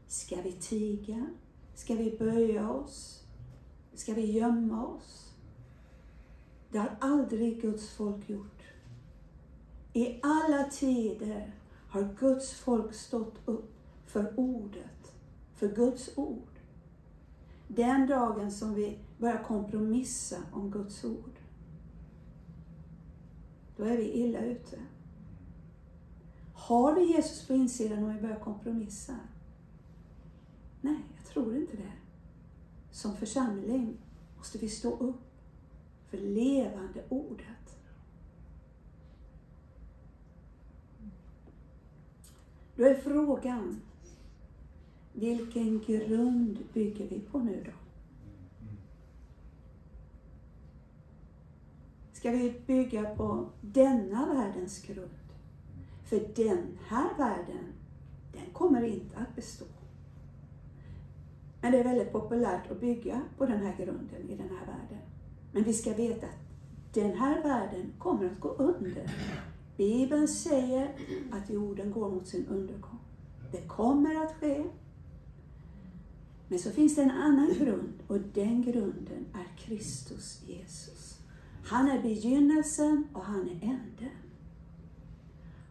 Ska vi tiga? Ska vi böja oss? Ska vi gömma oss? Det har aldrig Guds folk gjort. I alla tider har Guds folk stått upp för ordet, för Guds ord. Den dagen som vi börjar kompromissa om Guds ord, då är vi illa ute. Har vi Jesus på insidan om vi börjar kompromissa? Nej, jag tror inte det. Som församling måste vi stå upp för levande ordet. Då är frågan, vilken grund bygger vi på nu då? Ska vi bygga på denna världens grund? För den här världen, den kommer inte att bestå. Men det är väldigt populärt att bygga på den här grunden i den här världen. Men vi ska veta att den här världen kommer att gå under. Bibeln säger att jorden går mot sin undergång. Det kommer att ske. Men så finns det en annan grund och den grunden är Kristus Jesus. Han är begynnelsen och han är änden.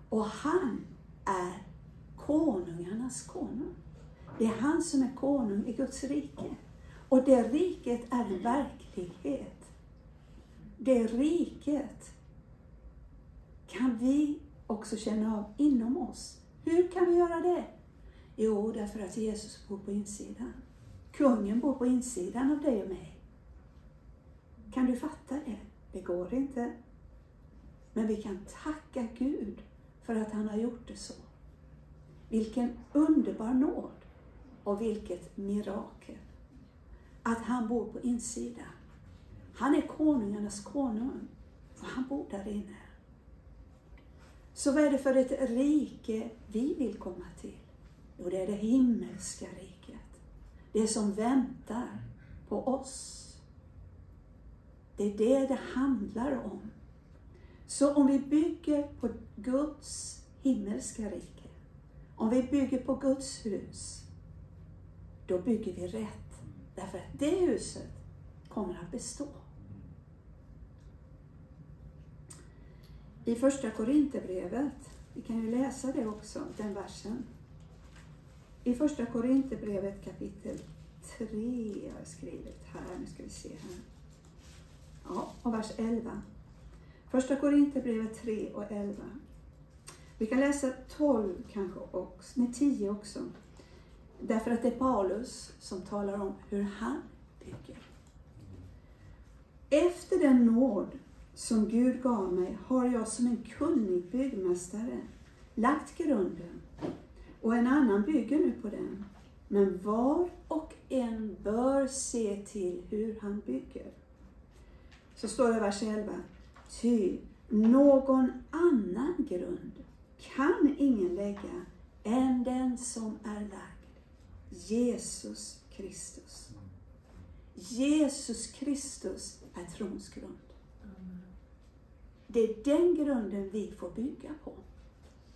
Och han är konungarnas konung. Det är han som är konung i Guds rike. Och det riket är en verklighet. Det riket kan vi också känna av inom oss. Hur kan vi göra det? Jo, därför att Jesus bor på insidan. Kungen bor på insidan av dig och mig. Kan du fatta det? Det går inte. Men vi kan tacka Gud för att han har gjort det så. Vilken underbar nåd och vilket mirakel. Att han bor på insidan. Han är konungarnas konung och han bor där inne. Så vad är det för ett rike vi vill komma till? Jo, det är det himmelska riket. Det som väntar på oss. Det är det det handlar om. Så om vi bygger på Guds himmelska rike, om vi bygger på Guds hus, då bygger vi rätt. Därför att det huset kommer att bestå. I första Korinthierbrevet, vi kan ju läsa det också, den versen. I första Korinthierbrevet kapitel 3 har jag skrivit här, nu ska vi se här. Och vers 11. Första Korinthierbrevet 3 och 11. Vi kan läsa 12 kanske också, nej 10 också. Därför att det är Paulus som talar om hur han bygger. Efter den nåd som Gud gav mig har jag som en kunnig byggmästare lagt grunden och en annan bygger nu på den. Men var och en bör se till hur han bygger. Så står det i vers 11. Ty någon annan grund kan ingen lägga än den som är lagd. Jesus Kristus. Jesus Kristus är trons grund. Det är den grunden vi får bygga på.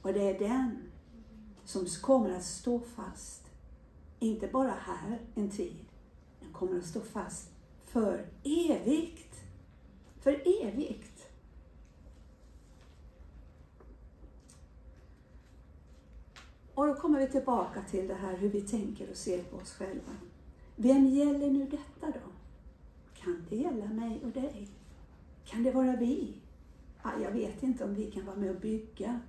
Och det är den som kommer att stå fast. Inte bara här en tid. Den kommer att stå fast för evigt. För evigt. Och då kommer vi tillbaka till det här hur vi tänker och ser på oss själva. Vem gäller nu detta då? Kan det gälla mig och dig? Kan det vara vi? Jag vet inte om vi kan vara med och bygga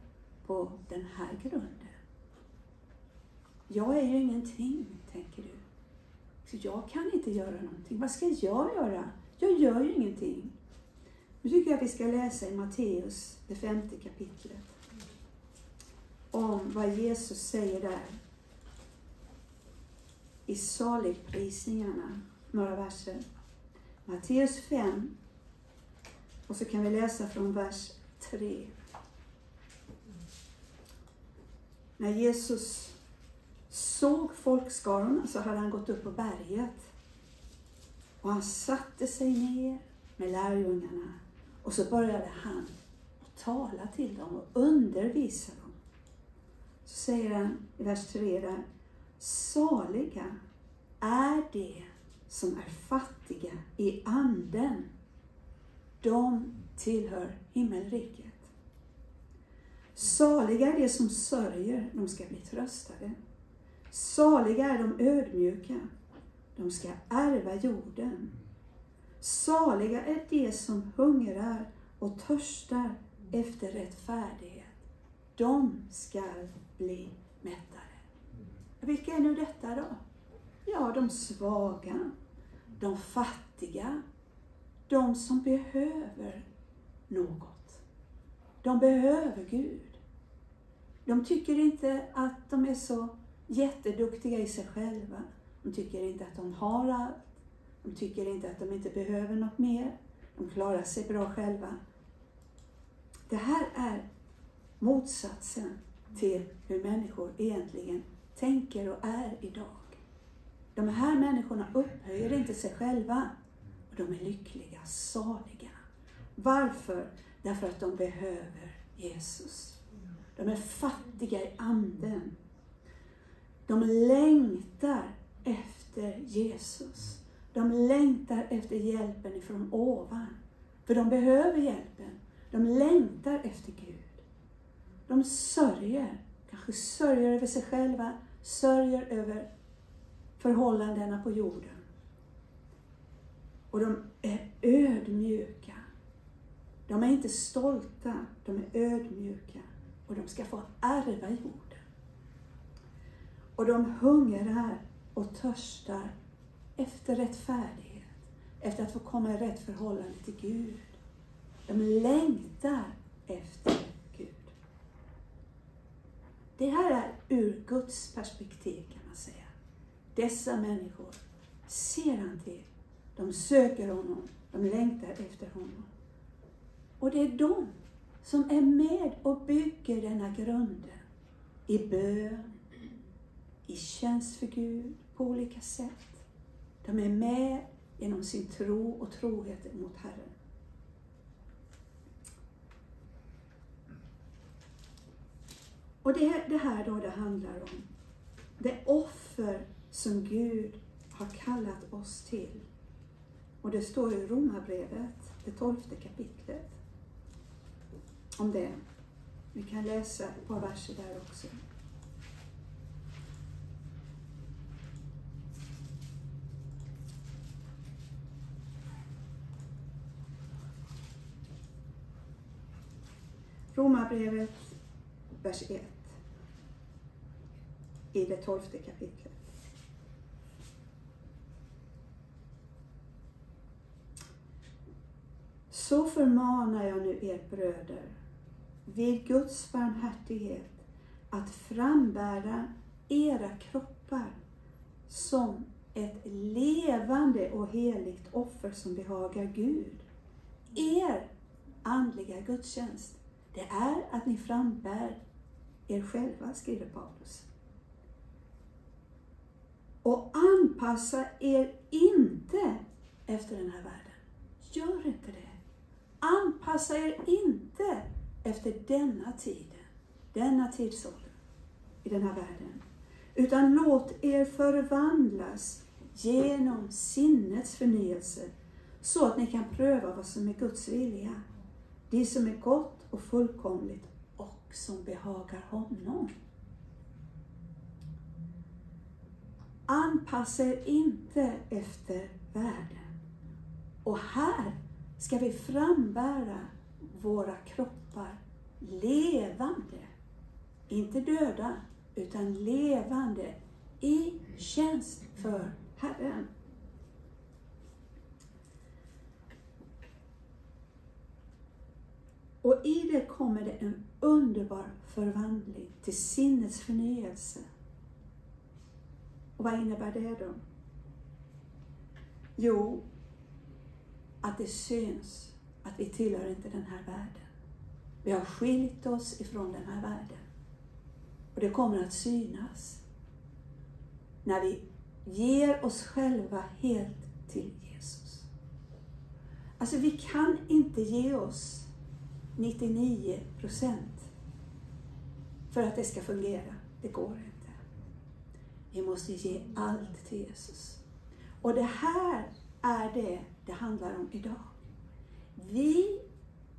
på den här grunden. Jag är ju ingenting, tänker du. Så jag kan inte göra någonting. Vad ska jag göra? Jag gör ju ingenting. Nu tycker jag att vi ska läsa i Matteus, det femte kapitlet. Om vad Jesus säger där. I saligprisningarna, några verser. Matteus 5. Och så kan vi läsa från vers 3. När Jesus såg folkskarorna så hade han gått upp på berget. Och han satte sig ner med lärjungarna och så började han att tala till dem och undervisa dem. Så säger han i vers 3 där, saliga är de som är fattiga i anden. De tillhör himmelriket. Saliga är de som sörjer, de ska bli tröstade. Saliga är de ödmjuka, de ska ärva jorden. Saliga är de som hungrar och törstar efter rättfärdighet. De skall bli mättade. Vilka är nu detta då? Ja, de svaga, de fattiga, de som behöver något. De behöver Gud. De tycker inte att de är så jätteduktiga i sig själva. De tycker inte att de har allt. De tycker inte att de inte behöver något mer. De klarar sig bra själva. Det här är motsatsen till hur människor egentligen tänker och är idag. De här människorna upphöjer inte sig själva och de är lyckliga, saliga. Varför? Därför att de behöver Jesus. De är fattiga i anden. De längtar efter Jesus. De längtar efter hjälpen ifrån ovan. För de behöver hjälpen. De längtar efter Gud. De sörjer, kanske sörjer över sig själva, sörjer över förhållandena på jorden. Och de är ödmjuka. De är inte stolta, de är ödmjuka. Och de ska få ärva jorden. Och de hungrar och törstar efter rättfärdighet, efter att få komma i rätt förhållande till Gud. De längtar efter Gud. Det här är ur Guds perspektiv kan man säga. Dessa människor ser han till. De söker honom. De längtar efter honom. Och det är de som är med och bygger denna grunden i bön, i tjänst för Gud på olika sätt. De är med genom sin tro och trohet mot Herren. Och det, är det här då det handlar om, det offer som Gud har kallat oss till. Och det står i Romarbrevet, det tolfte kapitlet, om det. Vi kan läsa ett par verser där också. Romarbrevet, vers 1. I det tolfte kapitlet. Så förmanar jag nu er bröder vid Guds barmhärtighet att frambära era kroppar som ett levande och heligt offer som behagar Gud. Er andliga gudstjänst, det är att ni frambär er själva, skriver Paulus. Och anpassa er inte efter den här världen. Gör inte det. Anpassa er inte efter denna tiden, denna tidsålder i den här världen. Utan låt er förvandlas genom sinnets förnyelse så att ni kan pröva vad som är Guds vilja. Det som är gott och fullkomligt och som behagar honom. Anpassa er inte efter världen. Och här ska vi frambära våra kroppar levande. Inte döda, utan levande i tjänst för Herren. Och i det kommer det en underbar förvandling till sinnets förnyelse. Och vad innebär det då? Jo, att det syns att vi tillhör inte den här världen. Vi har skilt oss ifrån den här världen. Och det kommer att synas när vi ger oss själva helt till Jesus. Alltså vi kan inte ge oss 99 procent för att det ska fungera. Det går inte. Vi måste ge allt till Jesus. Och det här är det det handlar om idag. Vi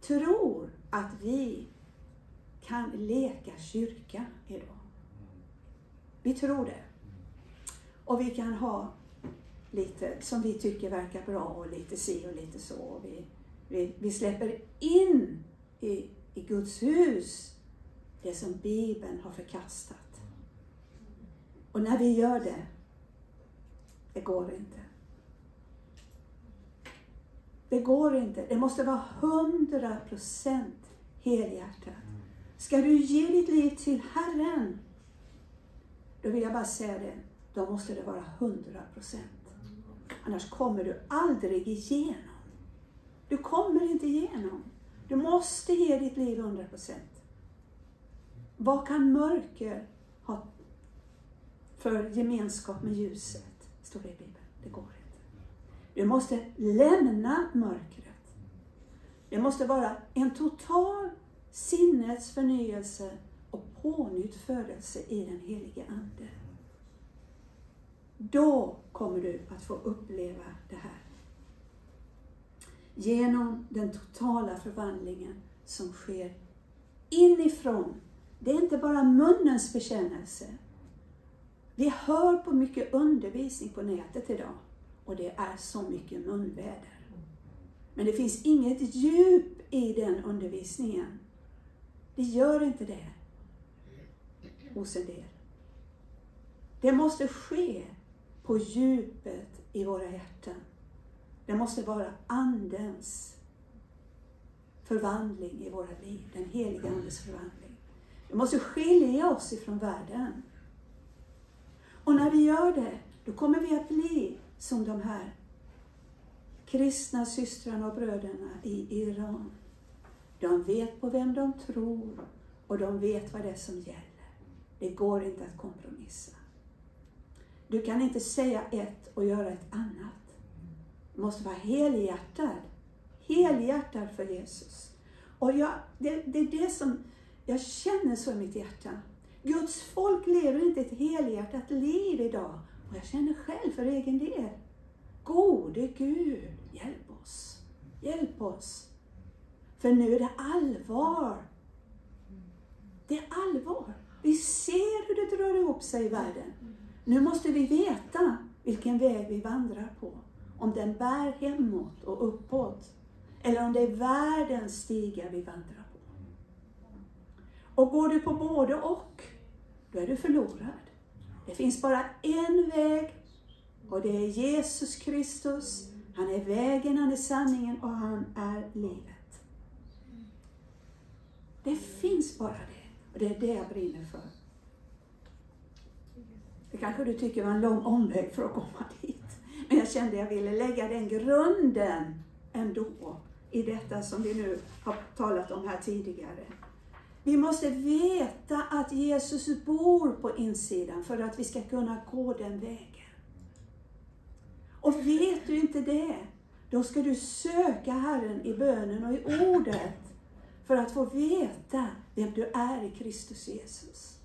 tror att vi kan leka kyrka idag. Vi tror det. Och vi kan ha lite som vi tycker verkar bra och lite si och lite så. Vi, vi, vi släpper in i, i Guds hus det som Bibeln har förkastat. Och när vi gör det, det går inte. Det går inte. Det måste vara hundra procent helhjärtat. Ska du ge ditt liv till Herren, då vill jag bara säga det, då måste det vara hundra procent. Annars kommer du aldrig igenom. Du kommer inte igenom. Du måste ge ditt liv hundra procent. Vad kan mörker ha för gemenskap med ljuset? Står det i Bibeln. Det går inte. Du måste lämna mörkret. Det måste vara en total sinnets förnyelse och pånyttfödelse i den helige Ande. Då kommer du att få uppleva det här. Genom den totala förvandlingen som sker inifrån. Det är inte bara munnens bekännelse. Vi hör på mycket undervisning på nätet idag och det är så mycket munväder. Men det finns inget djup i den undervisningen. Det gör inte det hos en del. Det måste ske på djupet i våra hjärtan. Det måste vara Andens förvandling i våra liv, den heliga Andes förvandling. Vi måste skilja oss ifrån världen. Och när vi gör det, då kommer vi att bli som de här kristna systrarna och bröderna i Iran. De vet på vem de tror och de vet vad det är som gäller. Det går inte att kompromissa. Du kan inte säga ett och göra ett annat. Du måste vara helhjärtad. Helhjärtad för Jesus. Och jag, det, det är det som jag känner så i mitt hjärta. Guds folk lever inte ett helhjärtat liv idag. Och jag känner själv för egen del. Gode Gud, hjälp oss. Hjälp oss. För nu är det allvar. Det är allvar. Vi ser hur det drar ihop sig i världen. Nu måste vi veta vilken väg vi vandrar på. Om den bär hemåt och uppåt. Eller om det är världens stigar vi vandrar på. Och går du på både och, då är du förlorad. Det finns bara en väg och det är Jesus Kristus. Han är vägen, han är sanningen och han är livet. Det finns bara det. Och det är det jag brinner för. Det kanske du tycker var en lång omväg för att komma dit. Men jag kände att jag ville lägga den grunden ändå i detta som vi nu har talat om här tidigare. Vi måste veta att Jesus bor på insidan för att vi ska kunna gå den vägen. Och vet du inte det, då ska du söka Herren i bönen och i ordet för att få veta vem du är i Kristus Jesus.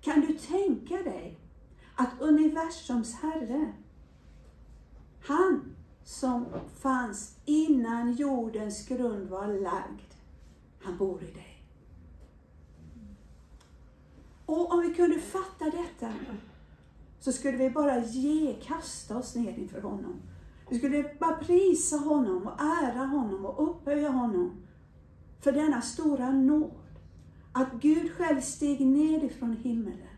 Kan du tänka dig att universums Herre, han som fanns innan jordens grund var lagd, han bor i dig. Och om vi kunde fatta detta så skulle vi bara ge, kasta oss ner inför honom. Vi skulle bara prisa honom och ära honom och upphöja honom för denna stora nåd. Att Gud själv steg ner ifrån himmelen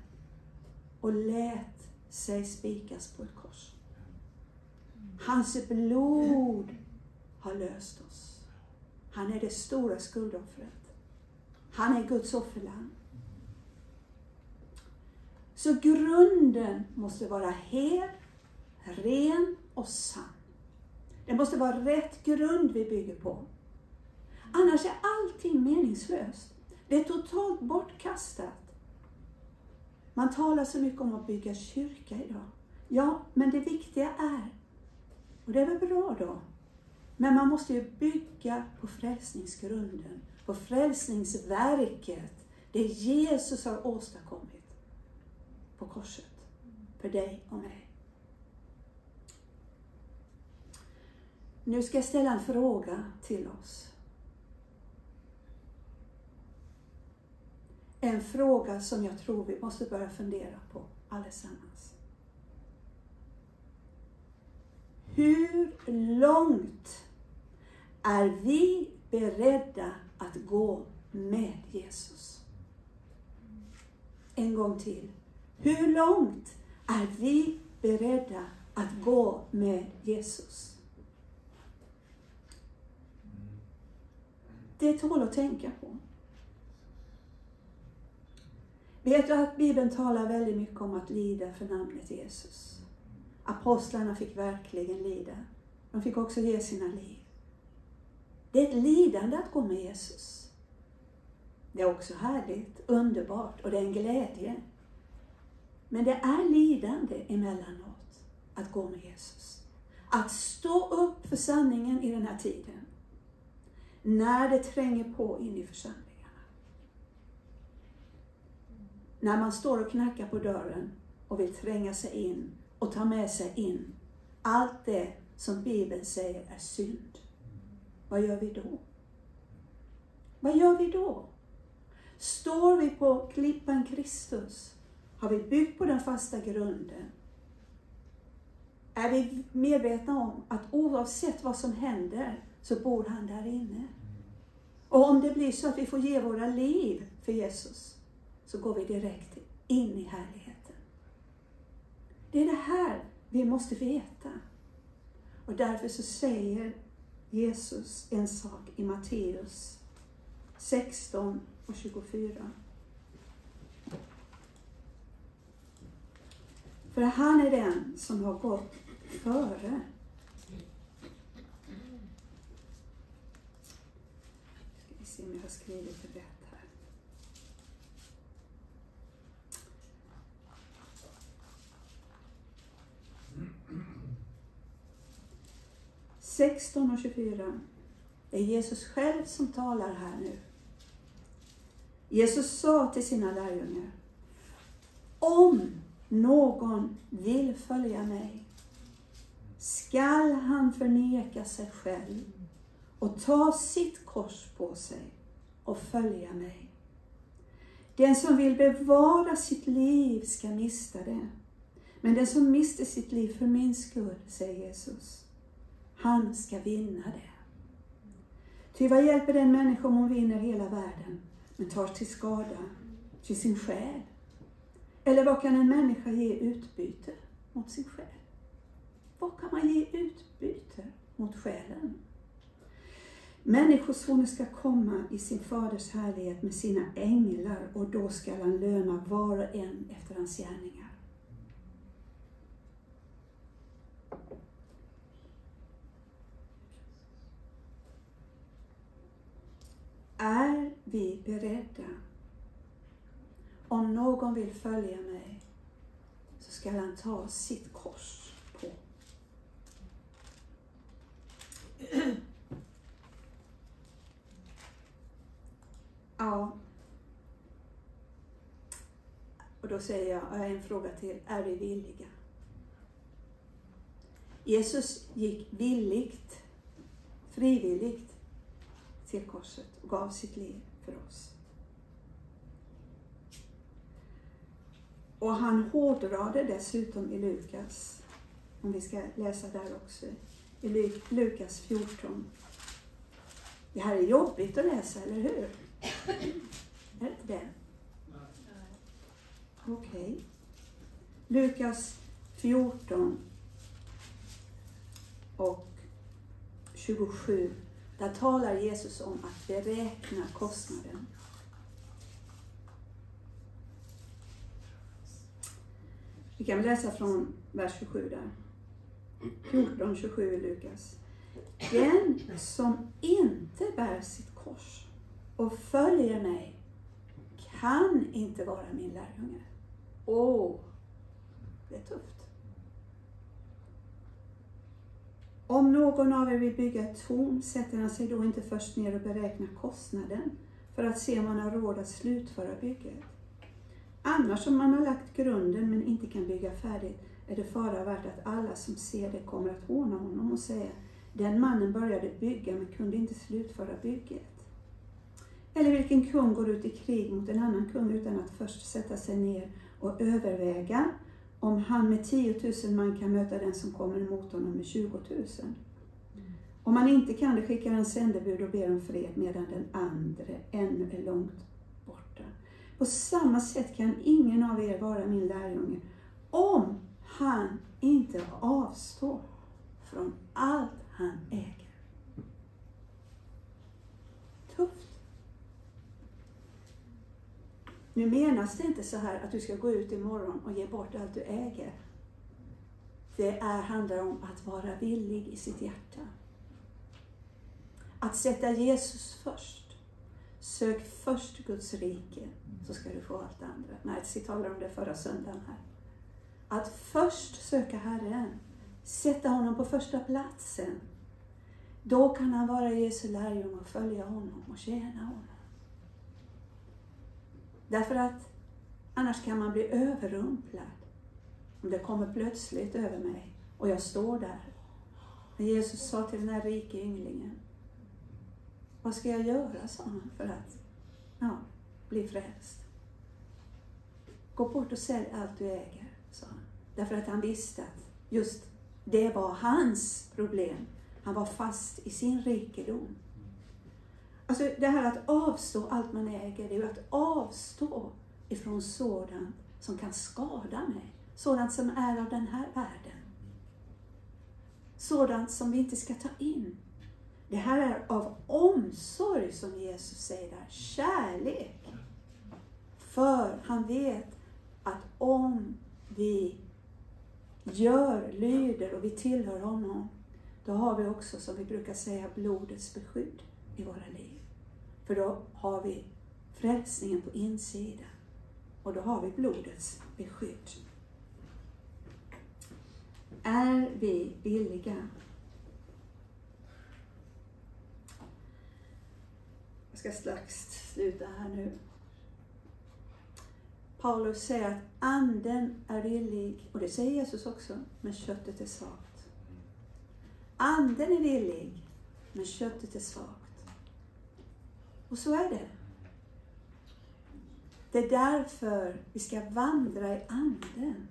och lät sig spikas på ett kors. Hans blod har löst oss. Han är det stora skuldoffret. Han är Guds offerland. Så grunden måste vara hel, ren och sann. Det måste vara rätt grund vi bygger på. Annars är allting meningslöst. Det är totalt bortkastat. Man talar så mycket om att bygga kyrka idag. Ja, men det viktiga är, och det är väl bra då, men man måste ju bygga på frälsningsgrunden, på frälsningsverket, det Jesus har åstadkommit på korset för dig och mig. Nu ska jag ställa en fråga till oss. En fråga som jag tror vi måste börja fundera på allesammans. Hur långt är vi beredda att gå med Jesus? En gång till. Hur långt är vi beredda att gå med Jesus? Det tål att tänka på. Vet du att Bibeln talar väldigt mycket om att lida för namnet Jesus? Apostlarna fick verkligen lida. De fick också ge sina liv. Det är ett lidande att gå med Jesus. Det är också härligt, underbart och det är en glädje. Men det är lidande emellanåt att gå med Jesus. Att stå upp för sanningen i den här tiden. När det tränger på in i församlingarna. När man står och knackar på dörren och vill tränga sig in och ta med sig in allt det som Bibeln säger är synd. Vad gör vi då? Vad gör vi då? Står vi på klippan Kristus Har vi byggt på den fasta grunden? Är vi medvetna om att oavsett vad som händer så bor han där inne? Och om det blir så att vi får ge våra liv för Jesus så går vi direkt in i härligheten. Det är det här vi måste veta. Och därför så säger Jesus en sak i Matteus 16 och 24. För han är den som har gått före. Ska vi se om jag har skrivit det rätt här. Sexton och 24. Det är Jesus själv som talar här nu. Jesus sa till sina lärjungar. Om någon vill följa mig skall han förneka sig själv och ta sitt kors på sig och följa mig. Den som vill bevara sitt liv ska mista det. Men den som mister sitt liv för min skull, säger Jesus, han ska vinna det. Ty vad hjälper den människa om hon vinner hela världen, men tar till skada till sin själ? Eller vad kan en människa ge utbyte mot sin själ? Vad kan man ge utbyte mot själen? Människosonen ska komma i sin faders härlighet med sina änglar och då skall han löna var och en efter hans gärningar. Är vi beredda? Om någon vill följa mig så ska han ta sitt kors på. Ja. Och då säger jag, jag har en fråga till. Är vi villiga? Jesus gick villigt, frivilligt till korset och gav sitt liv för oss. Och han hårdrar det dessutom i Lukas, om vi ska läsa där också, i Lukas 14. Det här är jobbigt att läsa, eller hur? Är det inte det? Okej. Okay. Lukas 14 och 27. Där talar Jesus om att beräkna kostnaden. Vi kan läsa från vers 27 där. 14, 27 i Lukas. Den som inte bär sitt kors och följer mig kan inte vara min lärjunge. Åh, det är tufft. Om någon av er vill bygga ett torn sätter han sig då inte först ner och beräknar kostnaden för att se om han har råd att slutföra bygget. Annars om man har lagt grunden men inte kan bygga färdigt är det fara värt att alla som ser det kommer att håna honom och säga den mannen började bygga men kunde inte slutföra bygget. Eller vilken kung går ut i krig mot en annan kung utan att först sätta sig ner och överväga om han med 10 000 man kan möta den som kommer emot honom med 20 000. Om han inte kan det skickar han sändebud och ber om fred medan den andre ännu är långt borta. På samma sätt kan ingen av er vara min lärjunge om han inte avstår från allt han äger. Tufft. Nu menas det inte så här att du ska gå ut imorgon och ge bort allt du äger. Det är, handlar om att vara villig i sitt hjärta. Att sätta Jesus först. Sök först Guds rike så ska du få allt det andra. Nej, vi talade om det förra söndagen här. Att först söka Herren. Sätta honom på första platsen. Då kan han vara Jesu lärjunge och följa honom och tjäna honom. Därför att annars kan man bli överrumplad. Om det kommer plötsligt över mig och jag står där. Men Jesus sa till den här rike ynglingen. Vad ska jag göra, sa han, för att ja, bli frälst? Gå bort och sälj allt du äger, sa han. Därför att han visste att just det var hans problem. Han var fast i sin rikedom. Alltså det här att avstå allt man äger, det är ju att avstå ifrån sådant som kan skada mig. Sådant som är av den här världen. Sådant som vi inte ska ta in. Det här är av omsorg som Jesus säger där, kärlek. För han vet att om vi gör, lyder och vi tillhör honom, då har vi också, som vi brukar säga, blodets beskydd i våra liv. För då har vi frälsningen på insidan. Och då har vi blodets beskydd. Är vi villiga? Jag ska strax sluta här nu. Paulus säger att anden är villig, och det säger Jesus också, men köttet är svagt. Anden är villig, men köttet är svagt. Och så är det. Det är därför vi ska vandra i anden.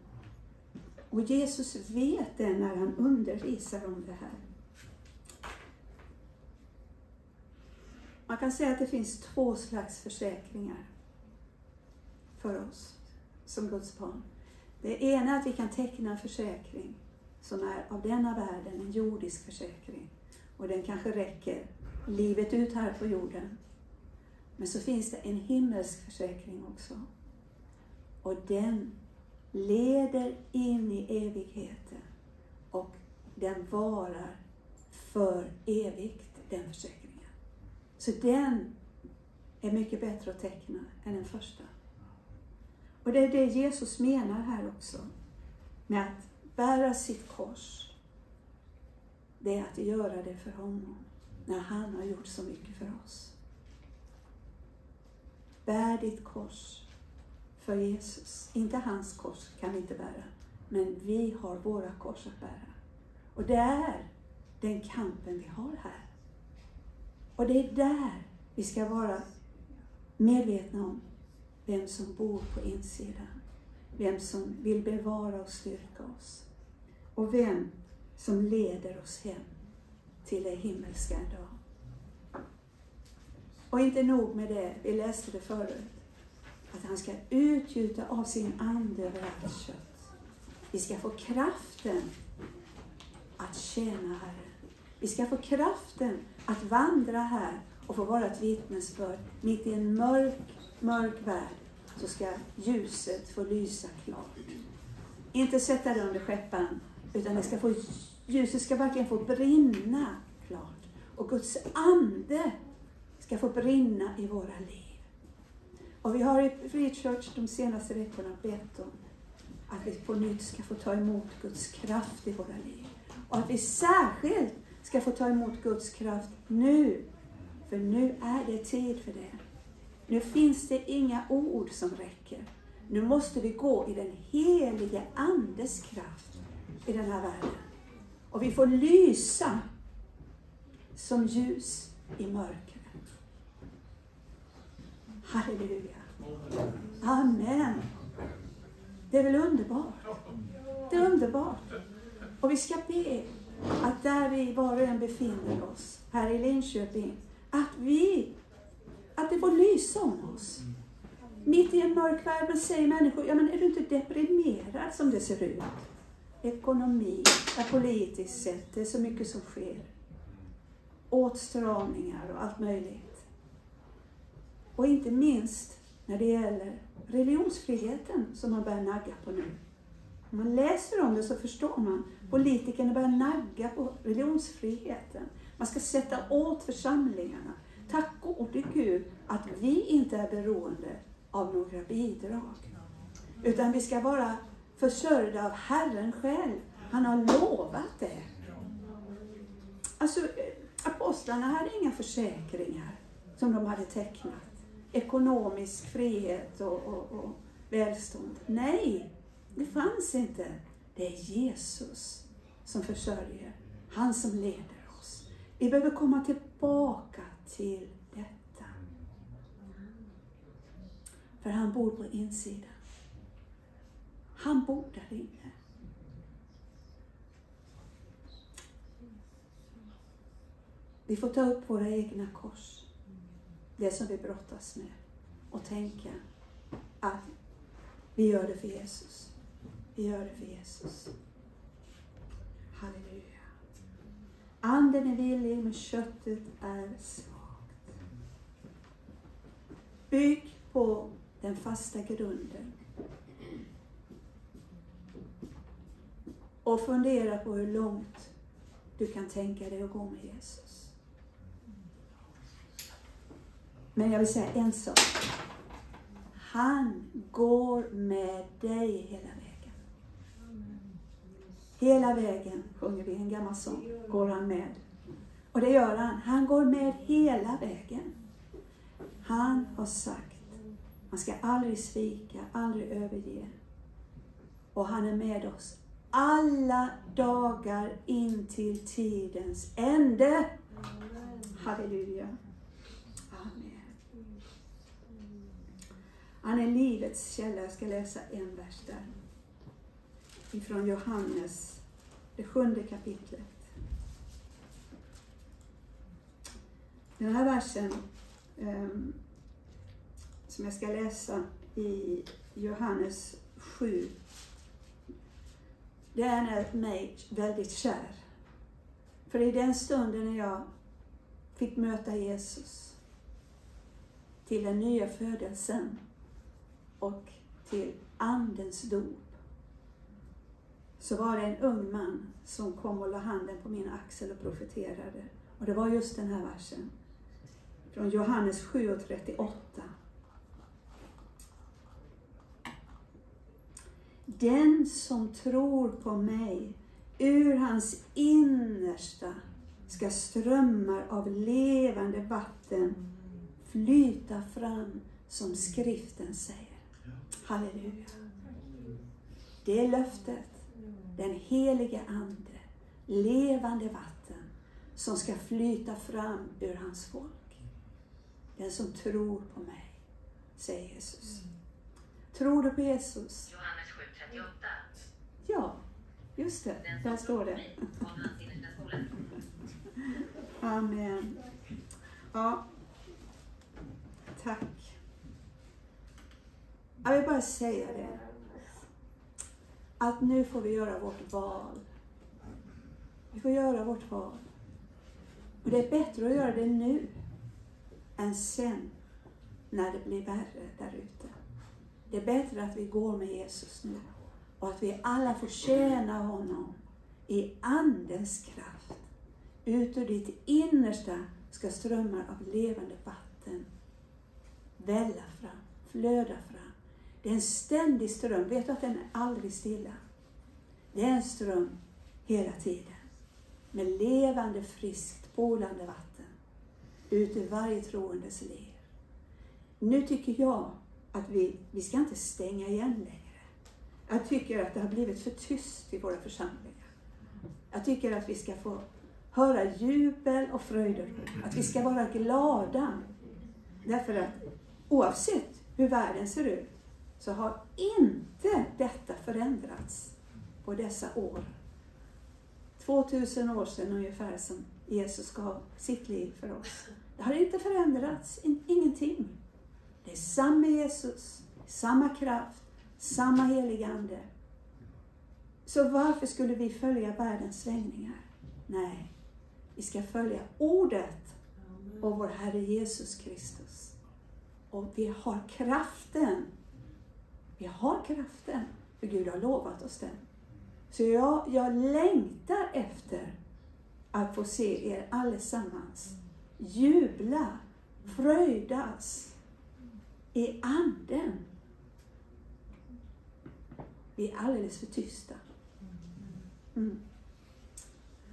Och Jesus vet det när han undervisar om det här. Man kan säga att det finns två slags försäkringar för oss som Guds barn. Det ena är att vi kan teckna en försäkring som är av denna världen, en jordisk försäkring. Och den kanske räcker livet ut här på jorden. Men så finns det en himmelsk försäkring också. Och den leder in i evigheten. Och den varar för evigt, den försäkringen. Så den är mycket bättre att teckna än den första. Och det är det Jesus menar här också. Med att bära sitt kors. Det är att göra det för honom. När han har gjort så mycket för oss. Bär ditt kors för Jesus. Inte hans kors kan vi inte bära. Men vi har våra kors att bära. Och det är den kampen vi har här. Och det är där vi ska vara medvetna om vem som bor på insidan. Vem som vill bevara och styrka oss. Och vem som leder oss hem till det himmelska dag. Och inte nog med det, vi läste det förut, att han ska utgjuta av sin ande över allt kött. Vi ska få kraften att tjäna Herren. Vi ska få kraften att vandra här och få vara ett vittnesbörd mitt i en mörk, mörk värld så ska ljuset få lysa klart. Inte sätta det under skeppan, utan det ska få, ljuset ska verkligen få brinna klart. Och Guds ande ska få brinna i våra liv. Och vi har i Free Church de senaste veckorna bett om att vi på nytt ska få ta emot Guds kraft i våra liv. Och att vi särskilt ska få ta emot Guds kraft nu. För nu är det tid för det. Nu finns det inga ord som räcker. Nu måste vi gå i den helige Andes kraft i den här världen. Och vi får lysa som ljus i mörkret. Halleluja. Amen. Det är väl underbart? Det är underbart. Och vi ska be att där vi var och en befinner oss, här i Linköping, att vi, att det får lysa om oss. Mitt i en mörk värld, men säger människor, ja men är du inte deprimerad som det ser ut? Ekonomi, ja, politiskt sett, det är så mycket som sker. Åtstramningar och allt möjligt. Och inte minst när det gäller religionsfriheten som man börjar nagga på nu. Om man läser om det så förstår man. Politikerna börjar nagga på religionsfriheten. Man ska sätta åt församlingarna. Tack gode Gud att vi inte är beroende av några bidrag. Utan vi ska vara försörjda av Herren själv. Han har lovat det. Alltså, eh, apostlarna hade inga försäkringar som de hade tecknat. Ekonomisk frihet och, och, och välstånd. Nej, det fanns inte. Det är Jesus som försörjer. Han som leder oss. Vi behöver komma tillbaka till detta. För han bor på insidan. Han bor där inne. Vi får ta upp våra egna kors, det som vi brottas med, och tänka att vi gör det för Jesus. Vi gör det för Jesus. Halleluja. Anden är villig, men köttet är svagt. Bygg på den fasta grunden. Och fundera på hur långt du kan tänka dig att gå med Jesus. Men jag vill säga en sak. Han går med dig hela vägen. Hela vägen, sjunger vi en gammal sång, går han med. Och det gör han. Han går med hela vägen. Han har sagt, man ska aldrig svika, aldrig överge. Och han är med oss alla dagar in till tidens ände. Halleluja. Amen. Han är livets källa. Jag ska läsa en vers där. Ifrån Johannes, det sjunde kapitlet. Den här versen um, som jag ska läsa i Johannes 7. Den är mig väldigt kär. För i den stunden när jag fick möta Jesus till den nya födelsen och till Andens dop så var det en ung man som kom och la handen på min axel och profeterade. Och det var just den här versen. Från Johannes 7 och 38. Den som tror på mig, ur hans innersta ska strömmar av levande vatten flyta fram som skriften säger. Halleluja. Det är löftet. Den helige Ande, levande vatten som ska flyta fram ur hans folk. Den som tror på mig, säger Jesus. Tror du på Jesus? Johannes 7.38. Ja, just det. Där står det. Amen. Ja. Tack. Jag vill bara säga det. Att nu får vi göra vårt val. Vi får göra vårt val. Och det är bättre att göra det nu än sen när det blir värre där ute. Det är bättre att vi går med Jesus nu och att vi alla får tjäna honom i Andens kraft. Ut ur ditt innersta ska strömmar av levande vatten välla fram, flöda fram. Det är en ständig ström. Vet du att den är aldrig stilla? Det är en ström hela tiden. Med levande, friskt, bolande vatten. Ut ur varje troendes liv. Nu tycker jag att vi, vi ska inte stänga igen längre. Jag tycker att det har blivit för tyst i våra församlingar. Jag tycker att vi ska få höra jubel och fröjder. Att vi ska vara glada. Därför att oavsett hur världen ser ut så har inte detta förändrats på dessa år. 2000 år sedan ungefär som Jesus gav sitt liv för oss. Det har inte förändrats, ingenting. Det är samma Jesus, samma kraft, samma heligande. Så varför skulle vi följa världens svängningar? Nej, vi ska följa ordet och vår Herre Jesus Kristus. Och vi har kraften. Vi har kraften, för Gud har lovat oss den. Så jag, jag längtar efter att få se er allesammans jubla, fröjdas i anden. Vi är alldeles för tysta. Mm.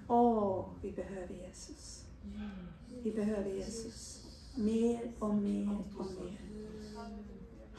Åh, vi behöver Jesus. Vi behöver Jesus. Mer och mer och mer.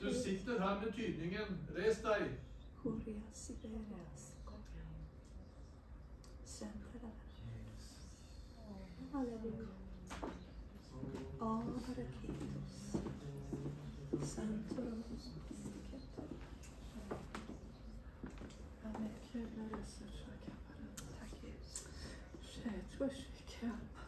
Du sitter här med tydningen. Res dig. Halleluja. Arakitos. Santoros. Amen. Tack Jesus. Shetwashikapa.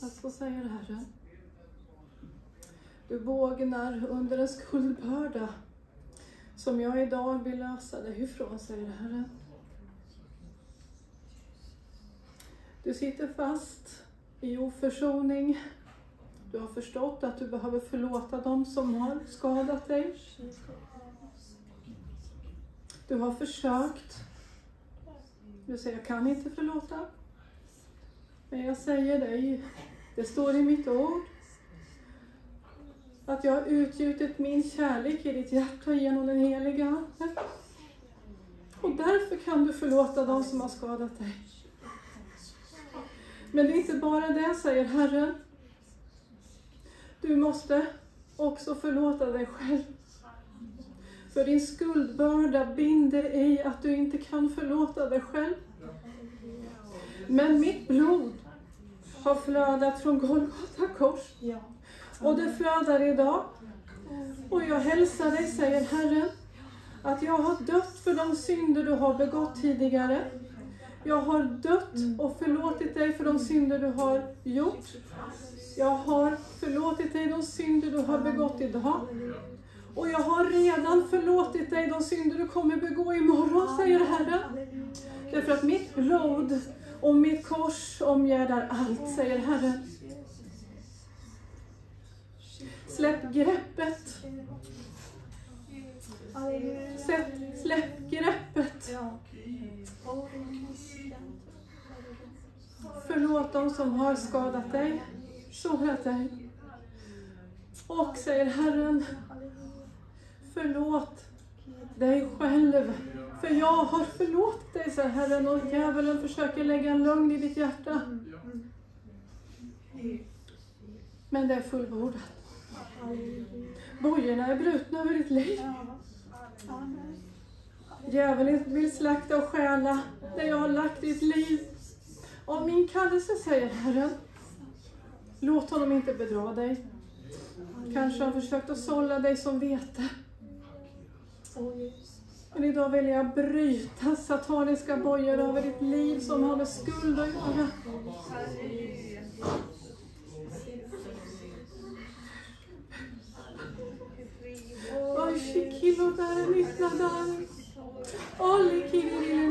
Jag ska säga det Herre. Du vågnar under en skuldbörda som jag idag vill lösa dig ifrån, säger Herren. Du sitter fast i oförsoning. Du har förstått att du behöver förlåta dem som har skadat dig. Du har försökt. Du säger, jag kan inte förlåta. Men jag säger dig, det står i mitt ord, att jag har utgjutit min kärlek i ditt hjärta genom den heliga Ande. Och därför kan du förlåta dem som har skadat dig. Men det är inte bara det, säger Herren. Du måste också förlåta dig själv. För din skuldbörda binder i att du inte kan förlåta dig själv. Men mitt blod har flödat från Golgata kors. Och det flödar idag. Och jag hälsar dig, säger Herren, att jag har dött för de synder du har begått tidigare. Jag har dött och förlåtit dig för de synder du har gjort. Jag har förlåtit dig de synder du har begått idag. Och jag har redan förlåtit dig de synder du kommer begå imorgon, säger Herren. Därför att mitt blod och mitt kors omgärdar allt, säger Herren. Släpp greppet. Släpp, släpp greppet. Förlåt dem som har skadat dig, sårat dig. Och, säger Herren, förlåt dig själv. För jag har förlåtit dig, säger Herren, och djävulen försöker lägga en lögn i ditt hjärta. Men det är fullbordat. Bojorna är brutna över ditt liv. Djävulen vill slakta och stjäla det jag har lagt i ditt liv. Och min kallelse, säger Herren, låt honom inte bedra dig. Kanske har han försökt att sålla dig som vete. Men idag vill jag bryta sataniska bojor över ditt liv som har med skuld att göra. Oj, shikilo. Olli kirilin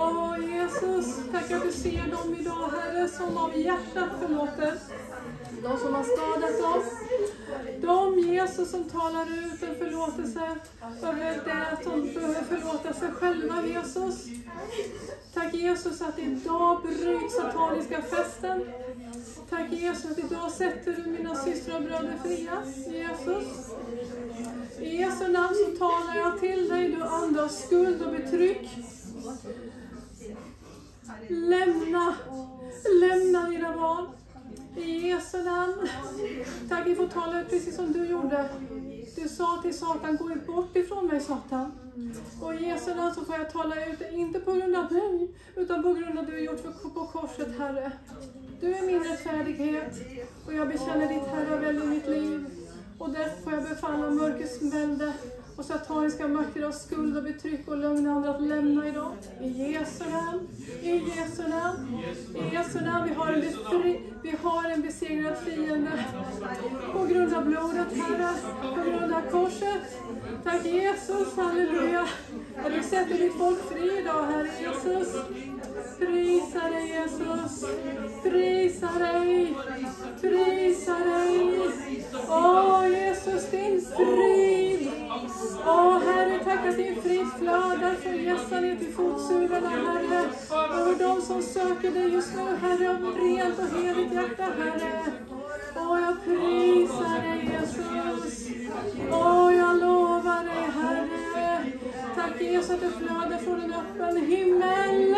Åh Jesus, tack att du ser dem idag Herre som av hjärtat förlåter. De som har skadat oss. De Jesus som talar ut en förlåtelse över det att de behöver förlåta sig själva Jesus. Tack Jesus att idag bryts sataniska festen. Tack Jesus att idag sätter du mina systrar och bröder fria. Jesus. I Jesu namn så talar jag till dig du ande av skuld och betryck. Lämna, lämna dina barn. I Jesu namn. Tack, vi får tala ut precis som du gjorde. Du sa till Satan, gå bort ifrån mig Satan. Och i Jesu namn så får jag tala ut, inte på grund av mig, utan på grund av det du har gjort för, på korset, Herre. Du är min rättfärdighet och jag bekänner ditt herravälde i mitt liv. Och därför får jag befalla mörkrets välde och sataniska makter av skuld och betryck och lögn andra att lämna idag. I Jesu namn, i Jesu namn, i Jesu namn. Vi har en, befri, vi har en besegrad fiende på grund av blodet, Herre, på grund av korset. Tack Jesus, halleluja. Och du sätter ditt folk fri idag, Herre Jesus. Prisa dig Jesus, prisa dig, prisa dig. Åh Jesus, din frid. Herre, tack att din frid flödar från hjässan ner till fotsulorna, Herre. Över de som söker dig just nu, Herre, av rent och heligt hjärta, Herre. Åh, jag prisar dig Jesus. Åh, jag lovar dig, Herre. Tack Jesus att det flödar från en öppen himmel.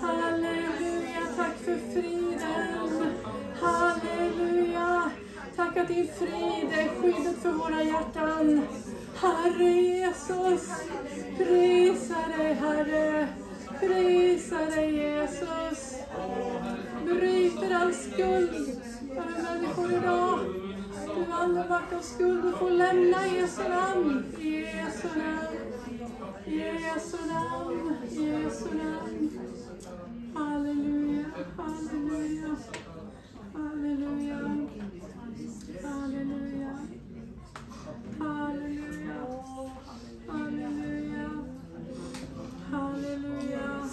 Halleluja, tack för friden. Halleluja. Tack att din frid är skyddet för våra hjärtan. Herre Jesus, prisa dig Herre. Prisa dig Jesus. Bryter all skuld över människor idag. Du andevakt av skuld, du får lämna Jesu namn. I Jesu namn. I Jesu namn. I Jesu namn. Halleluja, halleluja. Halleluja. Halleluja. Halleluja. Halleluja.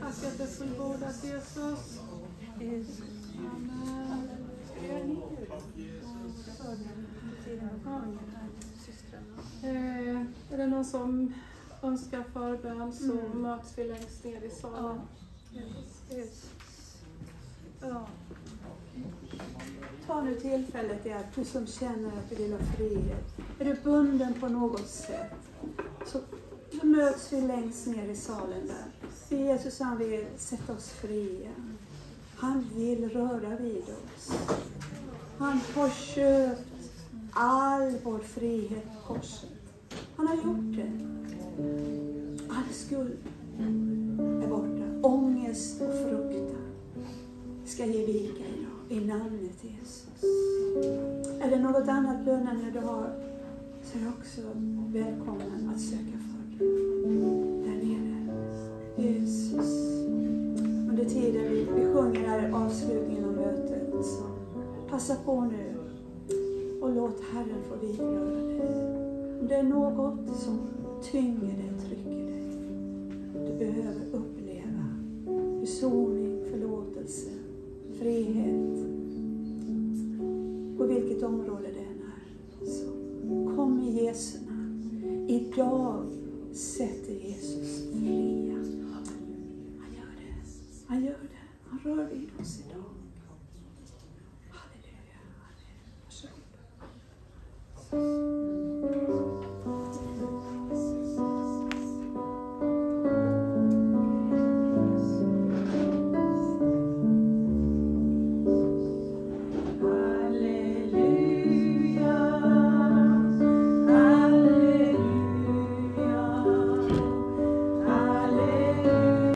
Tack att du fullbordat Jesus. Amen. Eh, är det någon som önskar förbön så Mm. möts vi längst ner i salen. Yes. Ja. Ta nu tillfället i att du som känner att du vill ha frihet, är du bunden på något sätt, så möts vi längst ner i salen där. För Jesus han vill sätta oss fria. Han vill röra vid oss. Han har köpt all vår frihet på korset. Han har gjort det. All skuld är borta. Ångest och fruktan ska ge vika idag i namnet Jesus. Är det något annat bönande du har så är du också välkommen att söka förbön. Där nere. Jesus. Under tiden vi, vi sjunger här avslutningen av mötet så passa på nu och låt Herren få vidröra dig. Om det är något som tynger dig, trycker dig. Du behöver uppleva försoning, förlåtelse, frihet. På vilket område det än är. Så kom i Jesu namn. Idag sätter Jesus fria. Han gör det. Han gör det. Han rör vid oss idag. Halleluja. Halleluja.